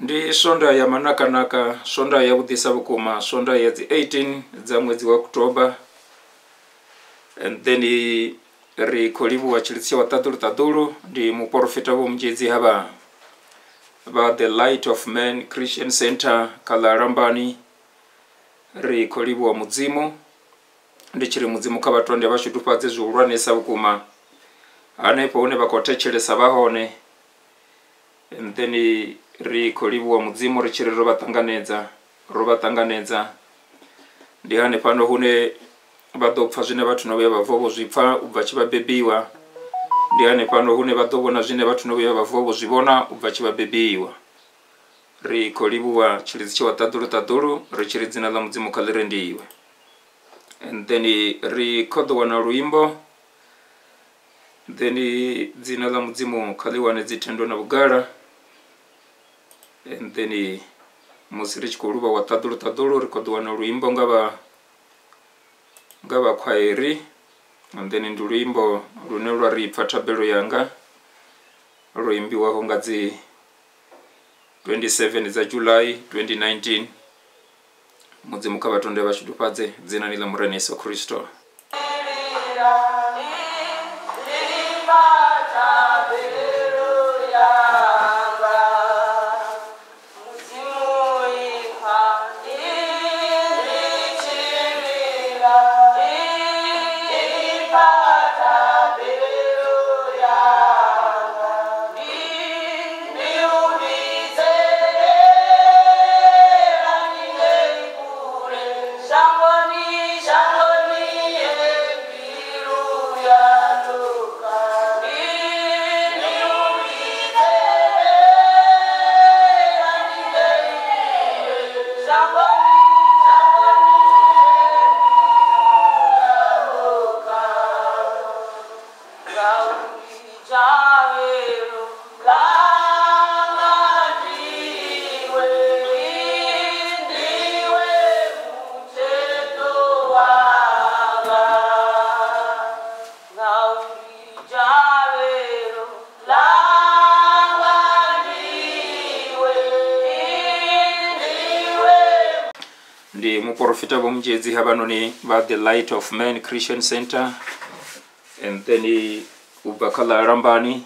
ndi swondaha ya manakanaka swondaha ya vhuḓisa vhukuma swondaha ya dzi 18 dza ṅwedzi wa october. And then ri khou livhuwa tshilitsi wa ṱaḓulu ṱaḓulu ndi muporofita vho mudzhedzi havha. Vha the light of man christian center kala lambani ri khou livhuwa mudzimu. Ndi tshi ri mudzimu kha vhatonde vha shudufhadze zwihulwanesa vhukuma. Hanefho hune vha khou thetshelesa vha hone. And then ri khou mudzimu ri tshi ri ro vha ṱanganedza ro vha ṱanganedza ndi hanefhano hune vha ḓo pfa zwine vhathu no vhuya vha vuwa vho zwi pfa u bva tshi vha ndi hanefhano hune vha ḓo vhona zwine vhathu no vhuya vha vuwa vho zwi vhona u bva tshi vha ri khou tshilidzi tshe wa ṱaḓulu ṱaḓulu ri tshi ri dzina ḽa mudzimu kha ḽi rendiwe. And then ri khou ḓo wana luimbo then dzina ḽa mudzimu kha ḽi wane dzi thendo na vhugala then musi ri tshi khou luvha wa ṱaḓulu ṱaḓulu ri khou ḓo wana luimbo nga vha nga vha khwairi and then ndi luimbo lune lwa ri pfa thabelo yanga lwo imbiwaho nga dzi 27 dza july 2019 mudzimu kha vhatonde vha shudufhadze dzinani ḽa murena yesu kristo ndi muporofita vho mdzhedzi havhanoni vha the light of man christian center. And then u bva kha ḽa lambani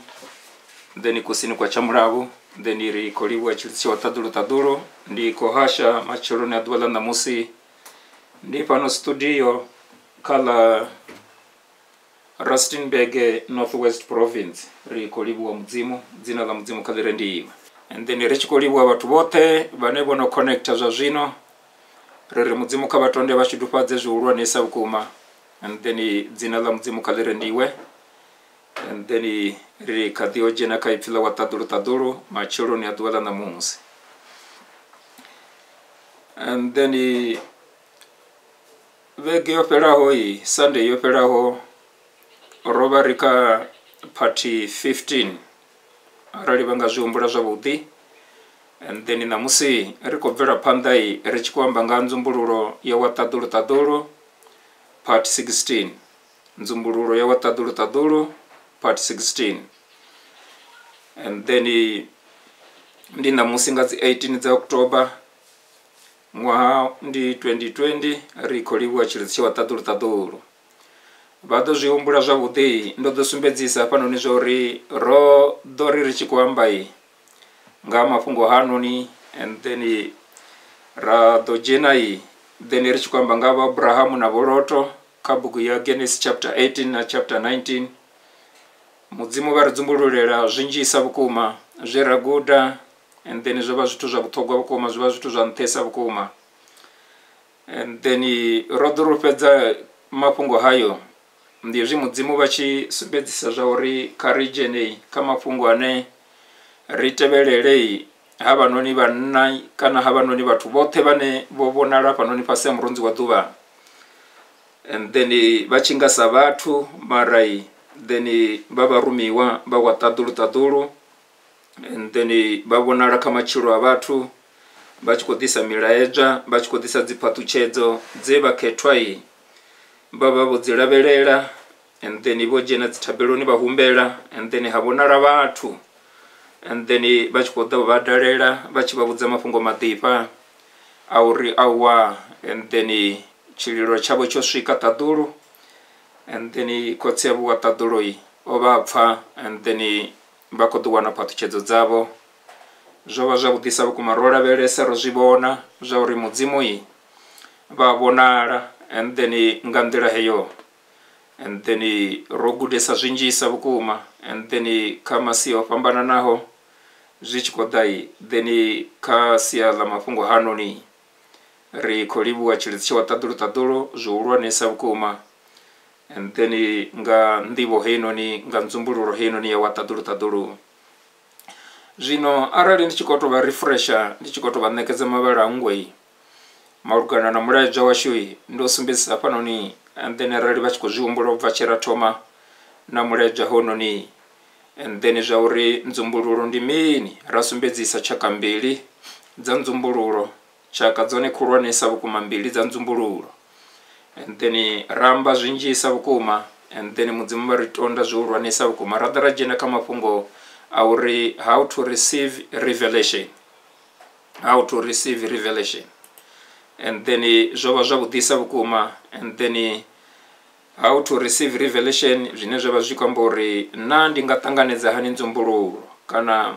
then kusini kwa tshamulavu then ri khou livhuwa tshilitsi wa ṱaḓulu ṱaḓulu ndi khou hasha matsheloni a ḓuvha ḽa ṋamusi ndi fhano studio kha ḽa rustenburg north west province ri khou livhuwa mudzimu dzina ḽa mudzimu kha ḽi rendiwe and then ri tshi khou livhuwa vhathu vhoṱhe vhane vho no connecta zwa zwino ri ri mudzimu kha vhatonde vha shudufhadze zwihulwanesa and then dzina ḽa mudzimu kha ḽi and then ri kha ḓi dzhena kha ipfhi ḽa wa ṱaḓulu ṱaḓulu matsheloni a ḓuvha ḽa and then vhege yo fhelaho i sunday yo fhelaho ro ri kha party 15 arali vha nga zwi humbula zwavhuḓi and then ṋamusi ri khou bvela phanḓa i ri tshi khou amba nga nzumbululo ya wa ṱaḓulu ṱaḓulu part 16 nzumbululo ya wa ṱaḓulu ṱaḓulu part 16 and then ndi ṋamusi nga dzi 18 dza october ṅwaha ndi 2020 ri khou livhuwa tshilidzi tshe wa ṱaḓulu ṱaḓulu vha ḓo zwi humbula zwavhuḓi ndo ḓo sumbedzisa hafhanoni zwa uri ro ḓo ri ri tshi khou amba i nga mafhungo hanoni and then ra dojenai then ri kwamba khou amba nga vha abrahamu na voroto kha bugu ya genesis chapter 18 na chapter 19 mudzimu vari ri dzumbululela zwinzhisa vhukuma zwe ra guda and then zvo vha zwithu zwa vhuṱhogwa vhukuma zwi vha zwithu zwa nṱhesa vhukuma. And then ro ḓo fhedza hayo ndi hezwi mudzimu vha tshi sumbedzisa zwa uri kha ri kha mafhungo ane ri tevhelelei havhanoni vhanna kana havhanoni vhathu vhoṱhe vhane vho vhonala fhanoni fhasi ha murunzi wa ḓuvha and then vha tshi nga sa vhathu marai then vha vharumiwa vha wa ṱaḓulu ṱaḓulu and then vha vhonala kha matshilo a vhathu vha tshi khou ḓisa milaedzwa vha tshi khou ḓisa dziphaṱhutshedzo dze vha khethwa i vha vha vho dzi lavhelela and then vho dzhena dzithabeloni vha humbela and then ha vhonala vhathu and then vha tshi khou ḓa vha dalela vha tshi vha vhudza mafhungo maḓifha a uri a wa. And then tshililo tshavho tsho swika ṱaḓulu. And then khotsi yavho wa ṱaḓulo o vha pfha and then vha khou ḓi wana phaṱhutshedzo dzavho. Zwo vha zwavhuḓisa vhukuma ro lavhelesa ro zwi vhona zwa uri mudzimu i vha vhonala. And then nga nḓila heyo and then ro gudesa zwinzhisa vhukuma. And then kha masia o fhambananaho zwi tshi khou ḓa i then kha sia ḽa mafhungo hanoni ri khou livhuwa tshilidzi tshe wa ṱaḓulu ṱaḓulu zwihulwanesa vhukuma and then nga nḓivho heinoni nga nzumbululo heinoni ya wa ṱaḓulu ṱaḓulu zwino arali ndi tshi khou tou vha refresher ndi tshi khou tou vha ṋekedza mavhala a ngwei malugana na mulaedzwa washu ndo sumbedzisa hafhanoni and then arali vha tshi khou zwi humbula u bva tshi ra thoma na mulaedzwa hononi and then zwa uri nzumbululo ndi mini ra sumbedzisa tshaka mbili dza nzumbululo tshaka dzone khulwanesa vhukuma mbili dza nzumbululo and then ramba zwinzhisa vhukuma and then mudzimu vha ri tonda zwihulwanesa vhukuma ra ḓa ra dzhena kha mafhungo a uri how to receive revelation. How to receive revelation. And then zwo vha zwavhuḓisa vhukuma and then how to receive revelation zwine zwa vha zwi khou amba uri na ndi nga ṱanganedza hani nzumbululo kana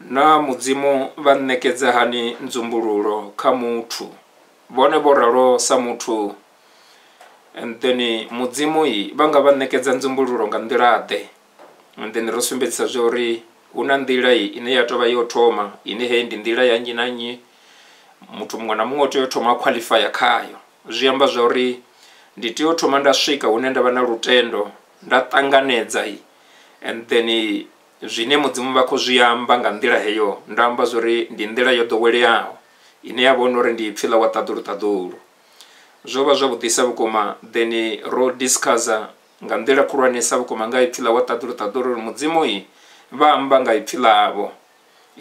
na mudzimu vha ṋekedza hani nzumbululo kha muthu vhone vho ralo sa muthu. And then mudzimu i vha nga vha ṋekedza nzumbululo nga nḓila ḓe. And then ro sumbedzisa zwa uri hu na nḓila i ine ya tovha yo thoma ine heyi ndi nḓila ya nnyi na nnyi. Muthu muṅwe na muṅwe u tea u thoma qualifya khayo. Zwi amba zwa uri ndi tea u thoma nda swika hune ndavha na lutendo nda ṱanganedza and then zwine mudzimu vha khou zwi amba nga nḓila heyo nda amba zwori ndi nḓila yo ḓoweleaho ine ya vhona uri ndi ipfhi ḽa wa ṱaḓulu ṱaḓulu. Zwo vha zwavhuḓisa vhukuma then ro discussa nga nḓila khulwanesa vhukuma nga ipfhi ḽa wa ṱaḓulu ṱaḓulu uri mudzimu i vha amba nga ipfhi ḽavho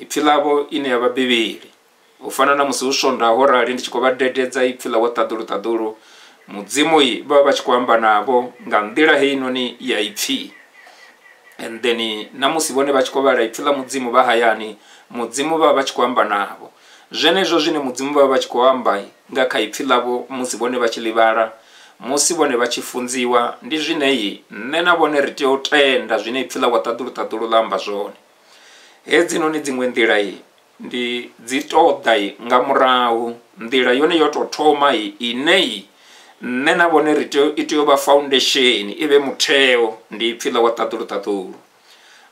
ipfhi ḽavho ine ya vha bivhili. U fana na musi hu swondaho rali ndi tshi khou vha dededza ipfhi ḽa wa ṱaḓulu ṱaḓulu mudzimu i vha vha tshi khou amba navho nga nḓila heinoni ya ipfhi and then na musi vhone vha tshi khou vhala ipfhi ḽa mudzimu vha hayani mudzimu vha vha tshi khou amba navho. Zwenezwo zwine mudzimu vha vha tshi khou amba nga kha ipfhi ḽavho musi vhone vha tshi ḽi vhala musi vhone vha tshi funziwa ndi zwineyi nṋe na vhone ri tea u tenda zwine ipfhi ḽa wa ṱaḓulu ḽa amba zwone. Hedzinoni dziṅwe nḓila i ndi dzi ṱoḓa nga murahu nḓila yone yo tou thoma i ine i nṋe na vhone ri i tea u vha foundation i vhe mutheo ndi ipfhi ḽa wa ṱaḓulu ṱaḓulu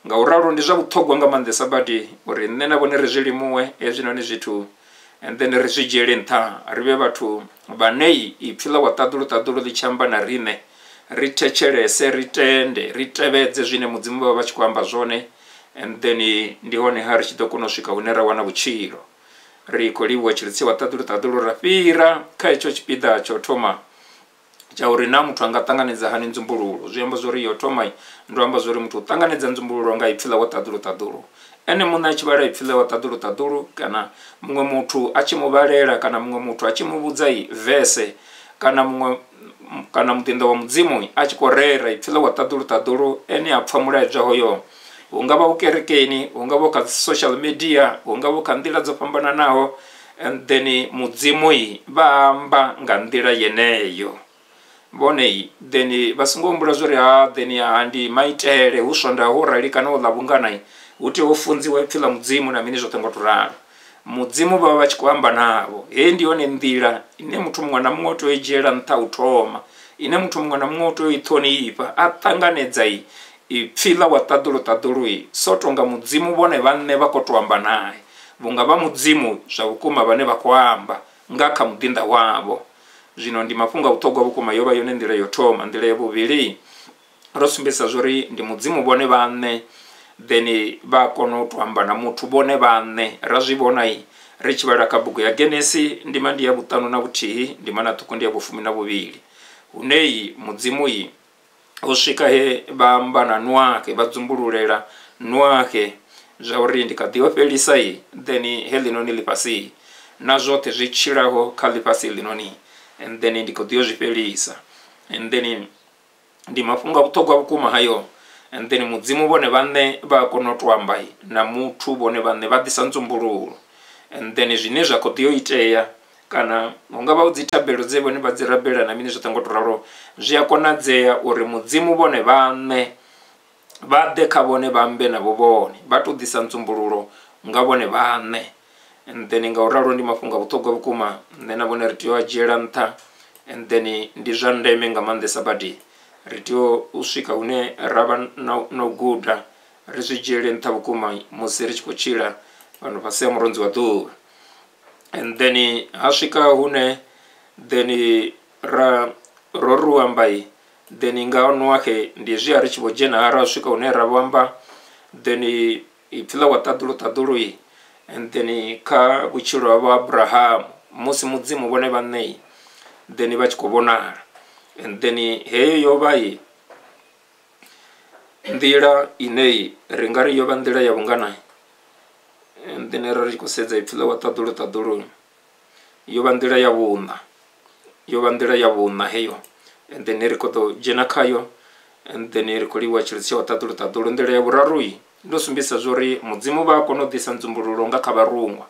nga u ralo ndi zwa vhuṱhogwa nga maanḓesa badi uri nṋe na vhone ri zwi limuwe hezwinoni zwithu and then ri zwi dzhiele nṱha ri vhe vhathu vhane ipfhi ḽa wa ṱaḓulu ṱaḓulu ḽi tshi amba na riṋe ri thetshelese ri tende ri tevhedze zwine mudzimu vha vha tshi khou amba zwone and then ndi hone ha ri tshi ḓo kona u swika hune ra wana vhutshilo. Ri khou livhuwa tshilitsi wa ṱaḓulu ṱaḓulu ra fhira kha hetsho tshipiḓa tsho thoma tsha uri na muthu anga nga ṱanganedza hani nzumbululo zwi amba zwori yo thoma ndo amba zwori muthu ṱanganedza nzumbululo nga ipfhi ḽa wa ṱaḓulu ṱaḓulu ene muṋe a tshi vhala ipfhi ḽa wa ṱaḓulu ṱaḓulu kana muṅwe muthu a tshi mu vhalela kana muṅwe muthu a tshi mu vhudza i vese kana muṅwe kana muḓinḓa wa mudzimu a tshi khou rera ipfhi ḽa wa ṱaḓulu ṱaḓulu ene a pfha mulaedzwa hoyo. Hu nga vha vhukerekeni hu nga vha kha social media hu nga vha kha nḓila dzo fhambananaho and then mudzimu vha amba nga nḓila yeneyo vhone then vha songo humbula zwori ha then ha ndi maitele hu swonda ho rali kana u ḽa vhungana hu tea u funziwa ipfhi ḽa mudzimu na mini zwoṱhe ngo to ralo. Mudzimu vha vha vha tshi khou amba navho. Heyi ndi yone nḓila ine muthu muṅwe na muṅwe u tea u i dzhiela nṱha u thoma ine muthu muṅwe na muṅwe u tea u i ṱhonifha a ṱanganedza i ipfhi ḽa wa ṱaḓulu ṱaḓulu so tonga mudzimu vhone vhanne vha khou tou amba naye vhunga vha mudzimu zwa vhukuma vhane vha khou amba nga kha muḓinḓa wavho zwino ndi mafhungo a vhuṱhogwa vhukuma yo vha yone nḓila yo thoma nḓila ya vhuvhili. Ro sumbedzisa zwori ndi mudzimu vhone vhaṋe then vha kona u to amba na muthu vhone vhaṋe. Ra zwi vhona ri tshi vhala kha bugu ya genesi ndima ndi ya vhuṱanu na vhuthihi ndima na ṱhukhu ndi ya vhufumi na vhuvhili. Hune i mudzimu i u swika he vha amba na nuake vha dzumbululela nuake zwa uri ndi kha ḓi o fhelisa i then he ḽinoni ḽifhasi na zwoṱhe zwi tshilaho kha ḽifhasi ḽinoni and then ndi khou ḓi o zwi fhelisa and then ndi mafhungo a vhuṱhogwa vhukuma hayo. And then mudzimu vhone vhaṋe vha a kona u to amba na muthu vhone vhaṋe vha ḓisa nzumbululo. And then zwine zwa khou ḓi o itea kana hu nga vha hu dzi thabelo dze vhone vha dzi rabela na mini zwoṱhe ngo to ralo zwi a konadzea uri mudzimu vhone vhaṋe vha ḓe kha vhone vha mbe navho vhone vha to ḓisa nzumbululo nga vhone vhaṋe and then ngauralo ndi mafhungo a vhuṱhogwa vhukuma nṋe na vhone ri tea u a dzhiela nṱha and then ndi zwa ndeme nga maanḓesa badi ri tea u swika hune ra vha na guda ri zwi dzhiele nṱha vhukuma musi ri tshi khou tshila fhano fhasi ha muronzi wa ḓuvha. And then ha swika hune then ra ro ri u then nga nwahe ndi zwi a ri tshi vho dzhena ha ra swika hune ra vho amba then ipfhi ḽa wa ṱaḓulu ṱaḓulu then ka wichiro wa abrahamu umunsi muzimu ubone banei then bakikubonara and then heyo yobaye ndila inei ringari yoba ndila yavunganayi and then ra ri ku sedza ipfila wa tadulu tadulu yoba ndila ya vuna yoba ndila ya vuna heyo. And then ri koto dzhena khayo and then ri koliwa tshilisiwa tadulu tadulu ndila ya vuraruyi ndo sumbisa zwori mudzimu vha a kona u ḓisa nzumbululo nga kha vharuṅwa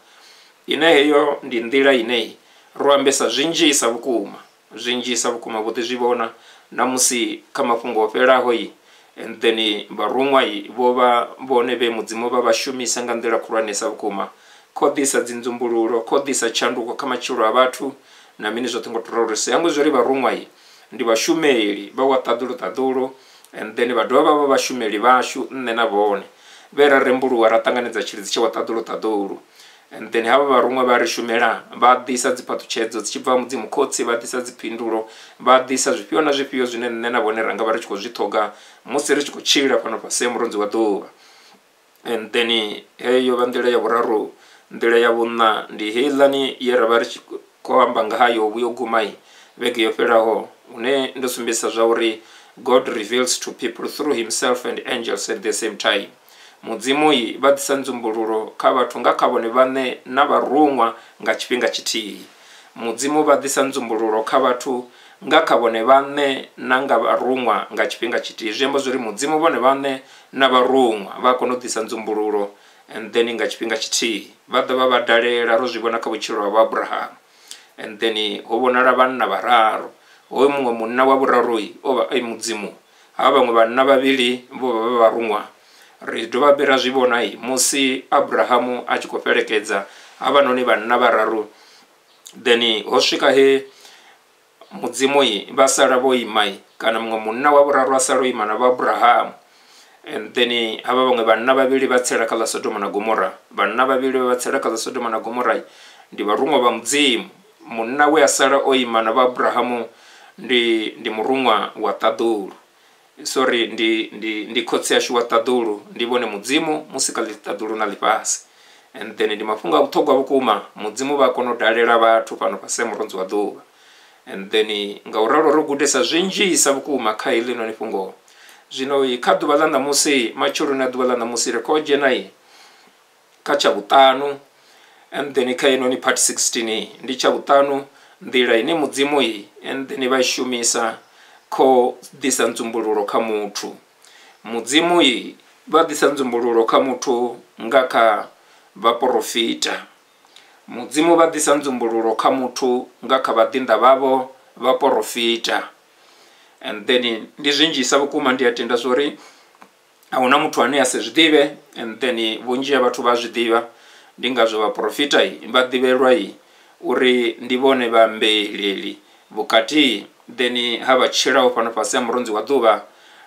ine heyo ndi nḓila ine ro ambesa zwinzhisa vhukuma zwinzhisa vhukuma vho ḓi zwi vhona. Na musi kha mafhungo o fhelaho i and then vharuṅwa i vho vha vhone vhe mudzimu vha vhashumisa nga nḓila khulwanesa vhukuma. Kho ḓisa dzinzumbululo kho ḓisa tshanduko kha matshilo a vhathu na mini zwoṱhe ngo to uri si hangwe zwori vharuṅwa i ndi vhashumeli vha wa ṱaḓulu ṱaḓulu and then vha dovha vha vha vhashumeli vhashu nṋe na vhone vhe ra rembuluwa ra ṱanganedza tshilidzi tshe wa ṱaḓulu ṱaḓulu and then havha vharuṅwa vha ri shumela vha ḓisa dziphaṱhutshedzo dzi tshi bva mudzimu khotsi vha ḓisa dziphindulo vha ḓisa zwifhio na zwifhio zwine nṋe na vhone ra nga vha ri tshi khou zwi ṱhoga musi ri tshi khou tshila fhano fhasi ya muronzi wa ḓuvha. And then heyo vha nḓila ya vhuraru nḓila ya vhuṋa ndi heiḽani ye ra vha ri tshi khou amba nga hayo vhuyo gumai vhege yo fhelaho hune ndo sumbisa zwa uri god reveals to people through himself and angels at the same time mudzimu i vha ḓisa nzumbululo kha vhathu nga kha vhone vhaṋe na vharuṅwa nga tshifhinga tshithihi. Mudzimu vha ḓisa nzumbululo kha vhathu nga kha vhone vhaṋe na nga vharuṅwa nga tshifhinga tshithihi. Zwi amba zwori mudzimu vhone vhaṋe na vharuṅwa vha kona u ḓisa nzumbululo and then nga tshifhinga tshithihi. Vha ḓovha vha dalela ro zwi vhona kha vhutshilo ha abrahamu and then ho vhonala vhanna vhararu. Hoyu muṅwe munna wa vhurarui o vha ai mudzimu havha vhaṅwe vhanna vhavhili vho vha vha vharuṅwa ri dovha bera zwi vhona i musi abrahamu a tshi khou fhelekedza havhanoni vhanna vhararu. Then ho swika he mudzimu i vha sala vho ima kana muṅwe munna wa vhuraru a sala o ima na vha and then havha vhaṅwe vhanna vhavhili vha tsela kha ḽa sodoma na gomora. Vhanna vhavhili vha tsela kha ḽa sodoma na gomora ndi vharuṅwa vha mudzimu. Munna we a sala o ima na vha ndi ndi murunwa wa ṱaḓulu sorry ndi ndi ndi khotsi yashu wa ṱaḓulu ndi vhone mudzimu musi kha ḽi ṱaḓulu na ḽifhasi. And then ndi mafhungo a vhuṱhogwa vhukuma. Mudzimu vha a kona u dalela vhathu fhano fhasi ya muronzi wa ḓuvha. And then nga u ralo ro gudesa zwinzhisa vhukuma kha heḽi noni fhungo. Zwino kha ḓuvha ḽa ṋamusi matshelo na ḓuvha ḽa ṋamusi ri khou dzhena i kha tsha vhuṱanu and then kha inoni part 16 ndi tsha vhuṱanu nḓila ine mudzimu i and then vha i shumisa kho ḓisa nzumbululo kha muthu. Mudzimu i vha ḓisa nzumbululo kha muthu nga kha vhaprofita mudzimu vha ḓisa nzumbululo kha muthu nga kha vhaḓinḓa vhavho vhaprofita and then ndi zwinzhisa vhukuma ndi a tenda zwori ahuna muthu ane a si zwiḓivhe and then vhunzhi ha vhathu vha zwi ḓivha. Ndi ngazwo vhaprofita vha ḓivhelwa uri ndi vhone vhambeleli vhukati then ha vha tshilaho fhano fhasi ha muronzi wa ḓuvha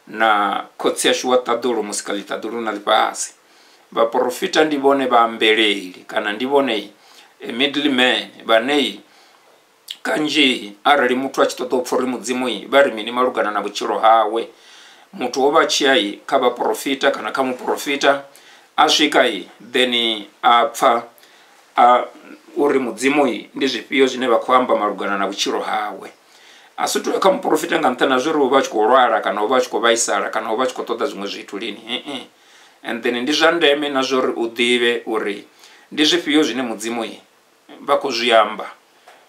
na khotsi yashu wa ṱaḓulu musi kha ḽiṱaḓulu na ḽifhasi vhaprofita ndi vhone vhaambeleli kana ndi vhone middle man vhane kanzhi arali muthu a tshi ṱoḓa u pfha uri mudzimu vha ri mini malugana na vhutshilo hawe. Muthu wo vha tshia kha vhaprofita kana kha muprofita a swika then a pfha a uri mudzimu ndi zwifhio zwine vha khou amba malugana na vhutshilo hawe a si tou kha muprofita nga nṱhani ha zwori u vha tshi khou lwala kana u vha tshi khou vhaisala kana u vha tshi khou ṱoḓa zwiṅwe zwithu lini and then ndi zwa ndeme na zwori u ḓivhe uri ndi zwifhio zwine mudzimu vha khou zwi amba.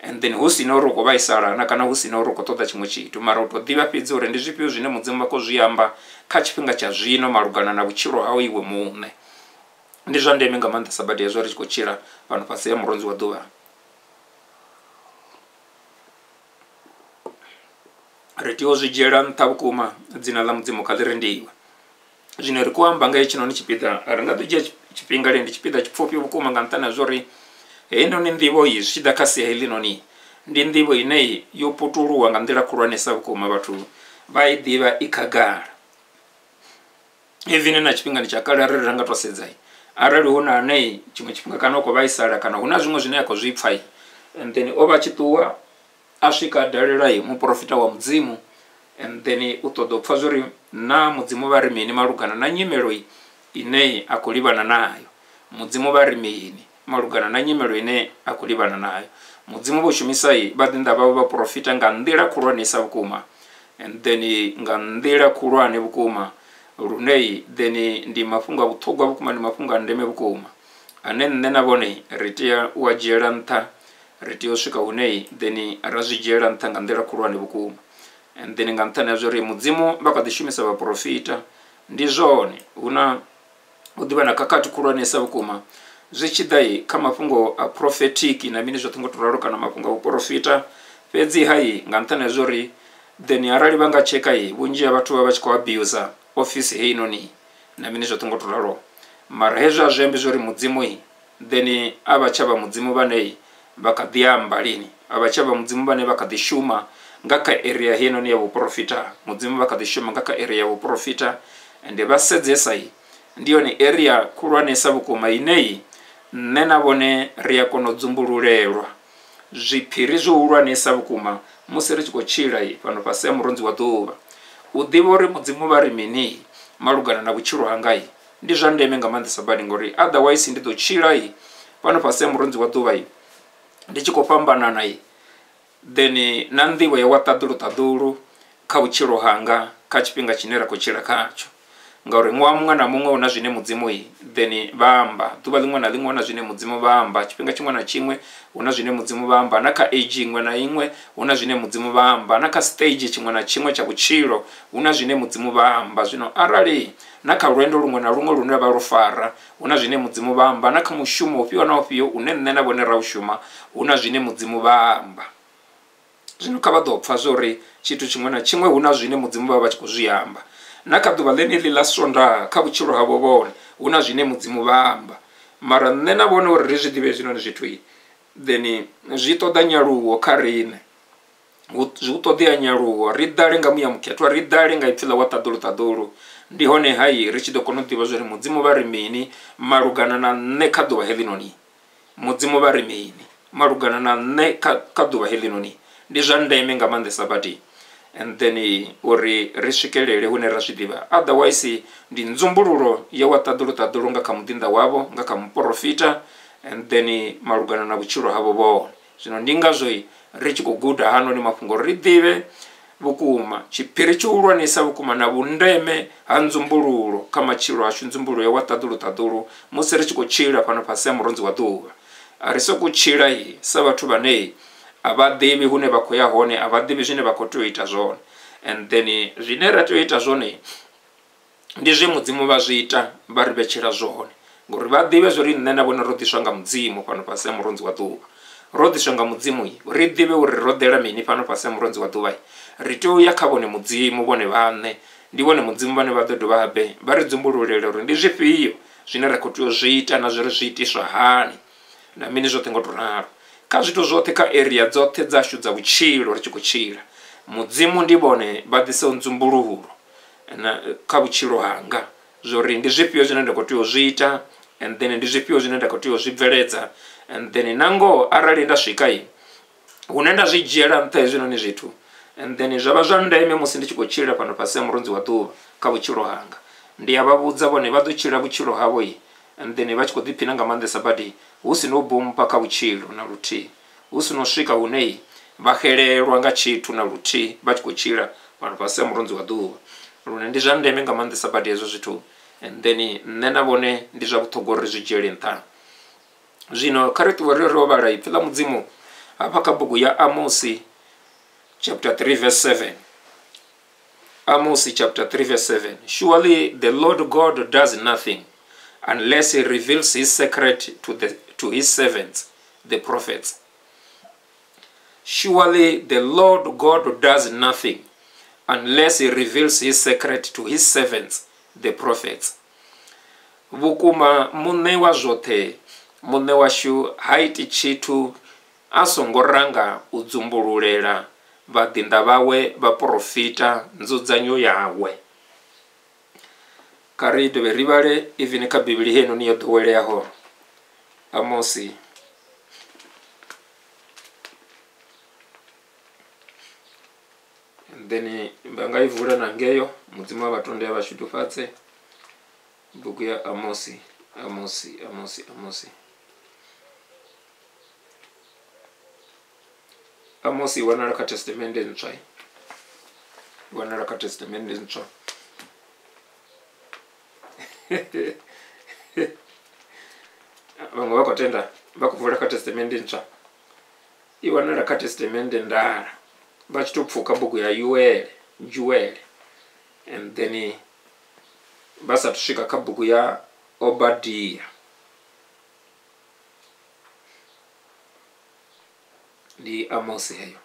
And then hu sina uri u khou vhaisalana kana hu sina uri u khou ṱoḓa tshiṅwe tshithu mara u tou ḓivha fhedzi uri ndi zwifhio zwine mudzimu vha khou zwi amba kha tshifhinga tsha zwino malugana na vhutshilo hawe iwe muṋe. Ndi zwa ndeme nga maanḓesa badi hezwo ri tshi khou tshila fhano fhasi ya muronzi wa ḓuvha ri tea zwi dzhiela nṱha vhukuma dzina ḽa mudzimu kha ḽi rendiwe zwino ri khou amba nga hetshinoni tshipiḓa ri nga ḓo dzhia tshifhinga lendi tshipiḓa tshipfufhi vhukuma nga nṱhani ha zwa uri heinoni nḓivho iyi zwi tshi ḓa kha sia heḽinoni ndi nḓivho ine yo putuluwa nga nḓila khulwanesa vhukuma vhathu vha i ḓivha i khagala. Even na tshifhingani tsha kale arali ra nga to sedza arali hu na ane tshiṅwe tshifhinga kana u khou vhaisala kana hu na zwiṅwe zwine a khou zwi pfha and then o vha tshi ṱuwa a swika a dalela muprofita wa mudzimu and then u ṱoḓa u pfha zwori na mudzimu vha ri mini malugana na nyimelo ine a khou livhana nayo. Mudzimu vha ri mini malugana na nyimelo ine a khou livhana nayo. Mudzimu vho shumisa vha ḓi nda vha profita nga nḓila khulwanesa vhukuma and then nga nḓila khulwane vhukuma lune then ndi mafhungo a vhuṱhogwa vhukuma ndi mafhungo a ndeme vhukuma. Ane nṋe na vhone ri tea u a dzhiela nṱha ri tea u swika hune then ra zwi dzhiela nṱha nga nḓila khulwane vhukuma. And then nga nṱhani ha zwori mudzimu vha kha ḓi shumisa vhaprofita ndi zwone. Hu na u ḓivha na khakhathi khulwanesa vhukuma. Zwi tshi ḓa kha mafhungo a prophetic na mini zwoṱhe ngo to ralo kana mafhungo a vhuprofita fhedzi hai nga nṱhani ha zwori then arali vha nga tsheka vhunzhi ha vhathu vha vha tshi khou abusa ofisi heinoni na mini zwoṱhe ngo to ralo. Mara hezwo a zwi ambi zwori mudzimu then a vha tshavha mudzimu vhane vha kha ḓi amba lini? A vha tshavha mudzimu vhane vha kha ḓi shuma nga kha area heinoni ya vhuprofita mudzimu vha kha ḓi shuma nga kha area ya vhuprofita ende vha sedzesa ndi yone area khulwanesa vhukuma ineyi nṋe na vhone ri a kona u dzumbululelwa. Zwiphiri zwihulwanesa vhukuma musi ri tshi khou tshila fhano fhasi ya muronzi wa ḓuvha. U ḓivha uri mudzimu vha ri mini malugana na vhutshilo hanga ndi zwa ndeme nga maanḓesa badi ngori otherwise ndi ḓo tshila fhano fhasi ya muronzi wa ḓuvha ndi tshi khou fhambanana then na nḓivho ya wa ṱaḓulu ṱaḓulu kha vhutshilo hanga kha tshifhinga tshine ra khou tshila khatsho. Ngauri ṅwaha muṅwe na muṅwe hu na zwine mudzimu then vha amba. Ḓuvha ḽiṅwe na ḽiṅwe hu na zwine mudzimu vha amba. Tshifhinga tshiṅwe na tshiṅwe hu na zwine mudzimu vha amba. Na kha age iṅwe na iṅwe hu na zwine mudzimu vha amba. Na kha stage tshiṅwe na tshiṅwe tsha vhutshilo hu na zwine mudzimu vha amba. Zwino arali na kha lwendo luṅwe na luṅwe lune vha lu fara hu na zwine mudzimu vha amba. Na kha mushumo ufhio na ufhio une nṋe na vhone ra u shuma hu na zwine mudzimu vha amba. Zwino kha vha ḓo pfha zwori tshithu tshiṅwe na tshiṅwe hu na zwine mudzimu vha vha tshi khou zwi amba na kha ḓuvha ḽeneḽi ḽa swondaha kha vhutshilo havho vhone hu na zwine mudzimu vha amba. Mara nṋe na vhone uri ri zwi ḓivhe zwinoni zwithu then zwi ṱoḓa nyaluwo kha riṋe. Zwi ṱoḓea nyaluwo ri ḓale nga muya mukhethwa ri ḓale nga ipfhi ḽa wa ṱaḓulu ṱaḓulu. Ndi hone hai ri tshi ḓo kona u ḓivha zwori mudzimu vha ri mini malugana na nṋe kha ḓuvha heḽinoni. Mudzimu vha ri mini malugana na nṋe kha ḓuvha heḽinoni. Ndi zwa ndeme nga maanḓesa badi and then uri ri swikelele hune ra zwi ḓivha. Otherwise ndi nzumbululo ya wa ṱaḓulu ṱaḓulu nga kha muḓinḓa wavho nga kha muprofita and then malugana na vhutshilo havho vhone. Zwino ndi ngazwo ri tshi khou guda hanoni mafhungo ri ḓivhe vhukuma. Tshiphiri tshihulwanesa vhukuma na vhundeme ha nzumbululo kha matshilo ashu nzumbululo ya wa ṱaḓulu ṱaḓulu musi ri tshi khou tshila fhano fhasi ya muronzi wa ḓuvha. Ri sokou tshila sa vhathu vhane a vha ḓivhi hune vha khou ya hone a vha ḓivhi zwine vha khou tea u ita zwone. And then zwine ra tea u ita zwone ndi zwe mudzimu vha zwi ita vha ri vhetshela zwone. Ngori vha ḓivhe zwori nṋe na vhone ro ḓiswa nga mudzimu fhano fhasi ya muronzi wa ḓuvha. Ro ḓiswa nga mudzimu ri ḓivhe uri ro ḓela mini fhano fhasi ya muronzi wa ḓuvha. Ri tea u ya kha vhone mudzimu vhone vhaṋe. Ndi vhone mudzimu vhane vha ḓo dovha habe vha ri dzumbululele uri ndi zwifhio zwine ra khou tea u zwi ita na zwori zwi itiswa hani. Na mini zwoṱhe ngo to ralo kha zwithu zwoṱhe kha area dzoṱhe dzashu dza vhutshilo ri tshi khou tshila. Mudzimu ndi vhone vha ḓisaho nzumbululo na kha vhutshilo hanga zwori ndi zwifhio zwine nda khou tea u zwi ita and then ndi zwifhio zwine nda khou tea u zwi bveledza. And then nangoho arali nda swika hune nda zwi dzhiela nṱha hezwinoni zwithu and then zwa vha zwa ndeme musi ndi tshi khou tshila fhano fhasi ya murunzi wa ḓuvha kha vhutshilo hanga. Ndi a vha vhudza vhone vha ḓo tshila vhutshilo havho and then vha tshi khou ḓiphina nga maanḓesa badi hu si no bommpa kha vhutshilo na luthihi. Hu si no swika hune vha xelelwa nga tshithu na luthihi vha tshi khou tshila fhano fhasi ya murunzi wa ḓuvha. Lune ndi zwa ndeme nga maanḓesa badi hezwo zwithu. And then nṋe na vhone ndi zwa vhuṱhogwa uri ri zwi dzhiele nṱha. Zwino kha ri ṱuwe ri ro vhala ipfhi ḽa mudzimu apa kha bugu ya amosi chapter 3 verse 7 Amos chapter 3 verse 7 Surely the Lord God does nothing unless he reveals his secret to the to his servants the prophets. Surely the Lord God does nothing unless he reveals his secret to his servants the prophets. Vhukuma muṋe wa zwoṱhe muṋe washu ha iti tshithu a songo ranga u dzumbululela vhaḓinḓa vhawe vhaprofita nzudzanyo yawe kha ri dovhe ri vhale even kha bivhili heinoni yo ḓoweleaho amosi and then vha nga i vula na ngeyo mudzimu wa vhatonde ya vhashudufadze bugu ya amosi amosi amosi amosi amosi i wanala kha testamende ntswa i wanala kha testamende ntswa vhaṅwe vha khou tenda vha khou vula kha testamende ntswa i wanala kha testamende ndala vha tshi tou pfhuka bugu ya uele juele and then vha sathu swika kha bugu ya obadiya ndi amosi heyo.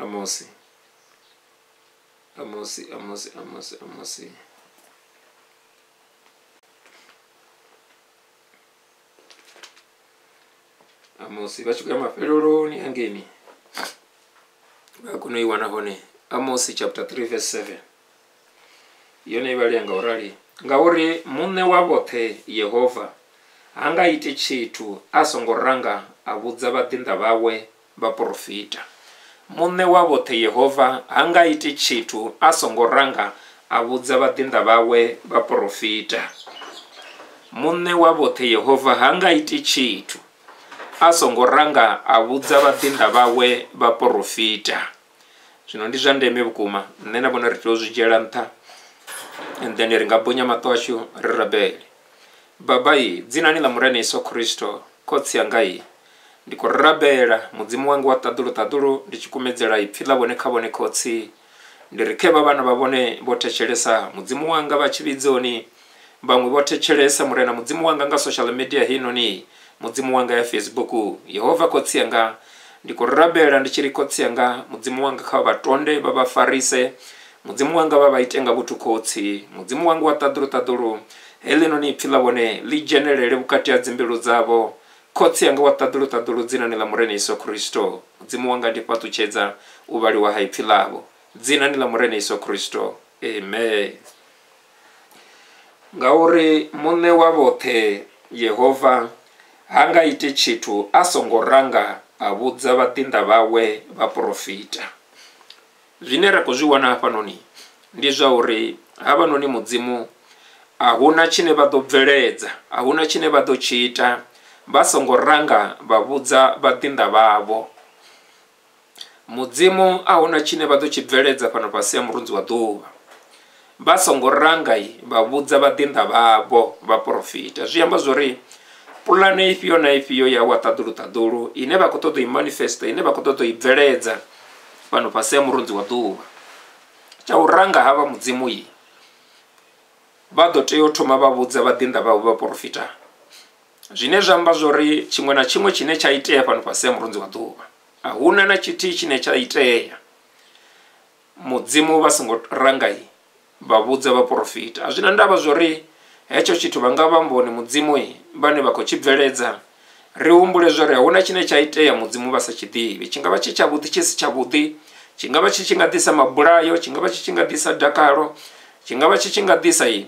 Amosi. Amosi amosi amosi amosi amosi vha tshi khou ya mafheleloni hangeni vha kona u i wana hone. Amosi chapter 3 verse 7 yone i vhalea nga u rali ngauri muṋe wa vhoṱhe yehova ha nga iti tshithu a songo ranga a vhudza vhaḓinḓa vhawe vhaprofita muṋe wa vhoṱhe yehova ha nga iti tshithu a songo ranga a vhudza vhaḓinḓa vhawe vhaprofita muṋe wa vhoṱhe yehova ha nga iti tshithu a songo ranga a vhudza vhaḓinḓa vhawe vhaprofita zwino ndi zwa ndeme vhukuma nṋe na vhona ri tea u zwi dzhiela nṱha and then ri nga bonya maṱo ashu ri rabele. Babai dzinani ḽa murene iso khristo khotsi yangai ndi khou rabela mudzimu wangu wa ṱaḓulu ṱaḓulu ndi tshi kumedzela ipfhi ḽa vhone kha vhone khotsi. Ndi ri khevha vhana vha vhone vho thetshelesa mudzimu wanga vha tshi vhidzoni vhaṅwe vho thetshelesa murena mudzimu wanga nga social media heinoni mudzimu wanga ya facebook yehova kotsianga yanga ndichiri kotsianga mudzimu wanga kha vatonde vha vafarise mudzimu wanga vha vaitenga ite nga khotsi mudzimu wanga wa ṱaḓulu ṱaḓulu heḽinoni ipfi ḽa vhone ḽi dzhenelele vhukati ha dzimbilu dzavho. Khotsi yanga wa ṱaḓulu ṱaḓulu dzinani ḽa murene iso kristo mudzimu wanga ndi fhaṱutshedza u vhaliwa ha ipfi ḽavho. Dzinani ḽa murene iso kristo amen. Ngauri muṋe wa vhoṱhe yehova ha nga ite tshithu a songo ranga a vhudza vhaḓinḓa vhawe vhaprofita zwine ra khou zwi wana hafhanoni ndi zwa uri havhanoni mudzimu a huna tshine vha ḓo bveledza a huna tshine vha ḓo tshi ita vha songo ranga vha vhudza vhaḓinḓa vhavho. Mudzimu a huna tshine vha ḓo tshi bveledza fhano fhasi ya murunzi wa ḓuvha. Vha songo ranga vha vhudza vhaḓinḓa vhavho vhaprofita zwi amba zwori pulane ifhio na ifhio ya wa ṱaḓulu ṱaḓulu ine vha khou ṱoḓa i manifesta ine vha khou ṱoḓa i bveledza fhano fhasi ya murunzi wa ḓuvha. Tsha u ranga havha mudzimu yi vha ḓo tea u thoma vha vhudza vhaḓinḓa vhavho vhaprofita zwine zwa amba zwori tshiṅwe na tshiṅwe tshine tsha itea fhano fhasi ya murunzi wa ḓuvha a huna na tshithihi tshine tsha itea. Mudzimu vha songo rangai vha vhudza vhaprofita a zwina ndavha zwori hetsho tshithu vha nga vha mboni mudzimu vhane vha khou tshi bveledza ri humbule zwori ahuna tshine tsha itea mudzimu vha sa tshi ḓivhi. Tshi ngavha tshi tshavhuḓi tshi si tshavhuḓi tshi ngavha tshi tshi nga ḓisa mabulayo tshi ngavha tshi tshi nga ḓisa dakalo tshi ngavha tshi tshi nga ḓisa i